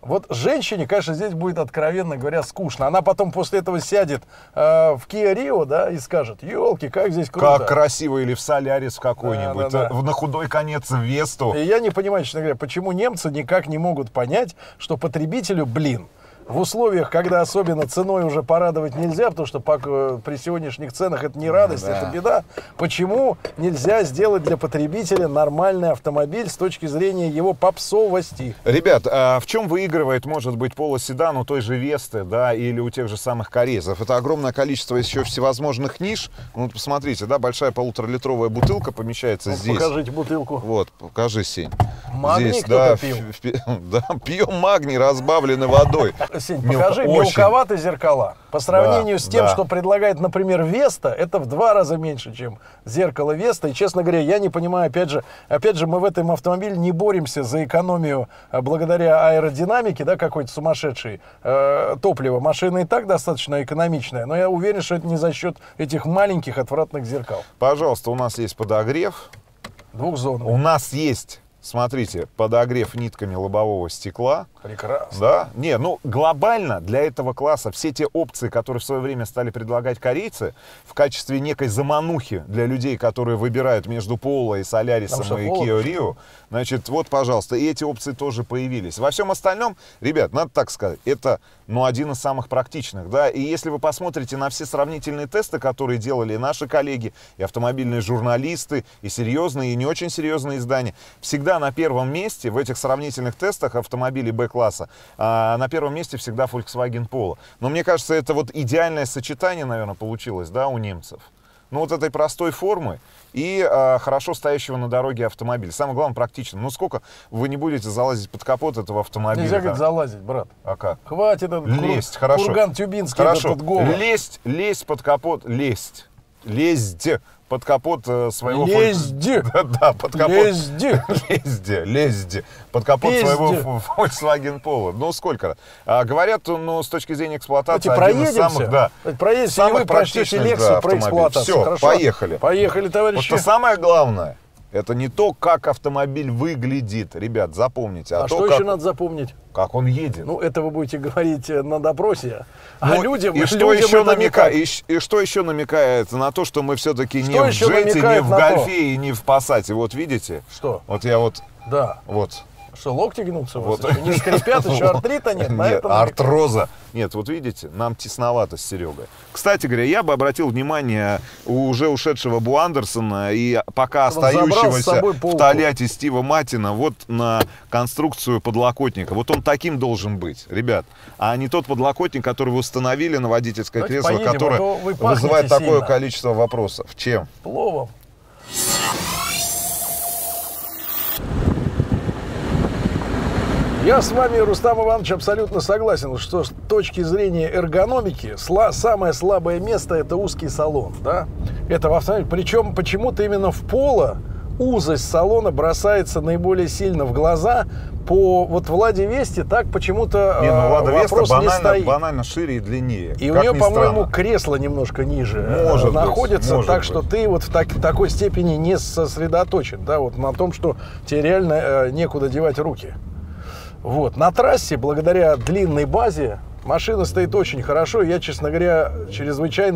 Вот женщине, конечно, здесь будет, откровенно говоря, скучно. Она потом после этого сядет э, в Kia Rio, да, и скажет, елки, как здесь круто. Как красиво или в Солярис какой-нибудь. Да, да, да. э, На худой конец Весту. И я не понимаю, честно говоря, почему немцы никак не могут понять, что потребителю, блин, в условиях, когда особенно ценой уже порадовать нельзя, потому что пока при сегодняшних ценах это не радость, Да. это беда. Почему нельзя сделать для потребителя нормальный автомобиль с точки зрения его попсовости? Ребят, а в чем выигрывает, может быть, полоседан у той же Весты, да, или у тех же самых Корезов? Это огромное количество еще всевозможных ниш. Ну, вот посмотрите, да, большая полуторалитровая бутылка помещается здесь. Покажите бутылку. Вот, покажи, Сень. Магний Здесь, да, пил? [LAUGHS] в- в- да, пьем магний, разбавленный водой. [LAUGHS] Сень, Мелко- покажи очень. мелковаты зеркала. По сравнению Да, с тем, да. что предлагает, например, Веста, это в два раза меньше, чем зеркало Веста. И, честно говоря, я не понимаю, опять же, опять же, мы в этом автомобиле не боремся за экономию а, благодаря аэродинамике, да, какой-то сумасшедшей э, топлива. Машина и так достаточно экономичная, но я уверен, что это не за счет этих маленьких отвратных зеркал. Пожалуйста, у нас есть подогрев. Двухзонные. У нас есть, смотрите, подогрев нитками лобового стекла. Прекрасно. Да? Не, ну глобально для этого класса все те опции, которые в свое время стали предлагать корейцы в качестве некой заманухи для людей, которые выбирают между Поло и Солярисом что и Kia Rio, значит, вот, пожалуйста, и эти опции тоже появились. Во всем остальном, ребят, надо так сказать, это, ну, один из самых практичных, да, и если вы посмотрите на все сравнительные тесты, которые делали и наши коллеги, и автомобильные журналисты, и серьезные, и не очень серьезные издания, всегда на первом месте в этих сравнительных тестах автомобилей Б-класса, а, на первом месте всегда Volkswagen Polo. Но мне кажется, это вот идеальное сочетание, наверное, получилось, да, у немцев. Ну, вот этой простой формы и а, хорошо стоящего на дороге автомобиля. Самое главное, практично. Ну, сколько вы не будете залазить под капот этого автомобиля? Нельзя, говорит, залазить, брат. А как? Хватит этот кур- Лезть, хорошо. курган тюбинский, Хорошо. этот говор. Лезть, лезть под капот, лезть. Лезть под капот э, своего... Лезди! [LAUGHS] Да, да, под капот. Лезди! [LAUGHS] Лезде, лезде. Под капот Пизде. своего [LAUGHS] Volkswagen Polo. Ну, сколько? А, говорят, ну, с точки зрения эксплуатации, Давайте один из самых, да, проедемся, и самых вы прочтете практичных, лекцию да, про эксплуатацию. Все, Хорошо? поехали. Поехали, Вот товарищи. что самое главное, это не то, как автомобиль выглядит, ребят, запомните, а, А то, что как, еще надо запомнить? как он едет. Ну, это вы будете говорить э, на допросе. А Ну, людям, и что людям еще никак. и, и что еще намекает на то, что мы все-таки не в джете, не в на то? гольфе и не в пассате. Вот видите? Что? Вот я вот, Да. вот. Что, локти гнутся? вас Вот. еще? Не скрипят, еще артрита нет? Нет, артроза. Нет, вот видите, нам тесновато с Серегой. Кстати говоря, я бы обратил внимание у уже ушедшего Бу Андерсона и пока остающегося в. Тольятти Стива Матина вот на конструкцию подлокотника. Вот он таким должен быть, ребят. А не тот подлокотник, который вы установили на водительское Давайте кресло, поедем, а которое пахнете вызывает такое сильно. количество вопросов. Чем? Пловом. Я с вами, Рустам Иванович, абсолютно согласен, что с точки зрения эргономики сла- самое слабое место это узкий салон, да? Это в автомобиле. Причем почему-то именно в поло узость салона бросается наиболее сильно в глаза. По вот Владе Вести так почему-то Не, ну э, Лада Веста вопрос не банально, стоит. банально шире и длиннее. И у нее, по-моему, кресло немножко ниже э, Может быть, находится, может так быть. что ты вот в так- такой степени не сосредоточен, да, вот на том, что тебе реально э, некуда девать руки. Вот. На трассе, благодаря длинной базе, машина стоит очень хорошо. Я, честно говоря, чрезвычайно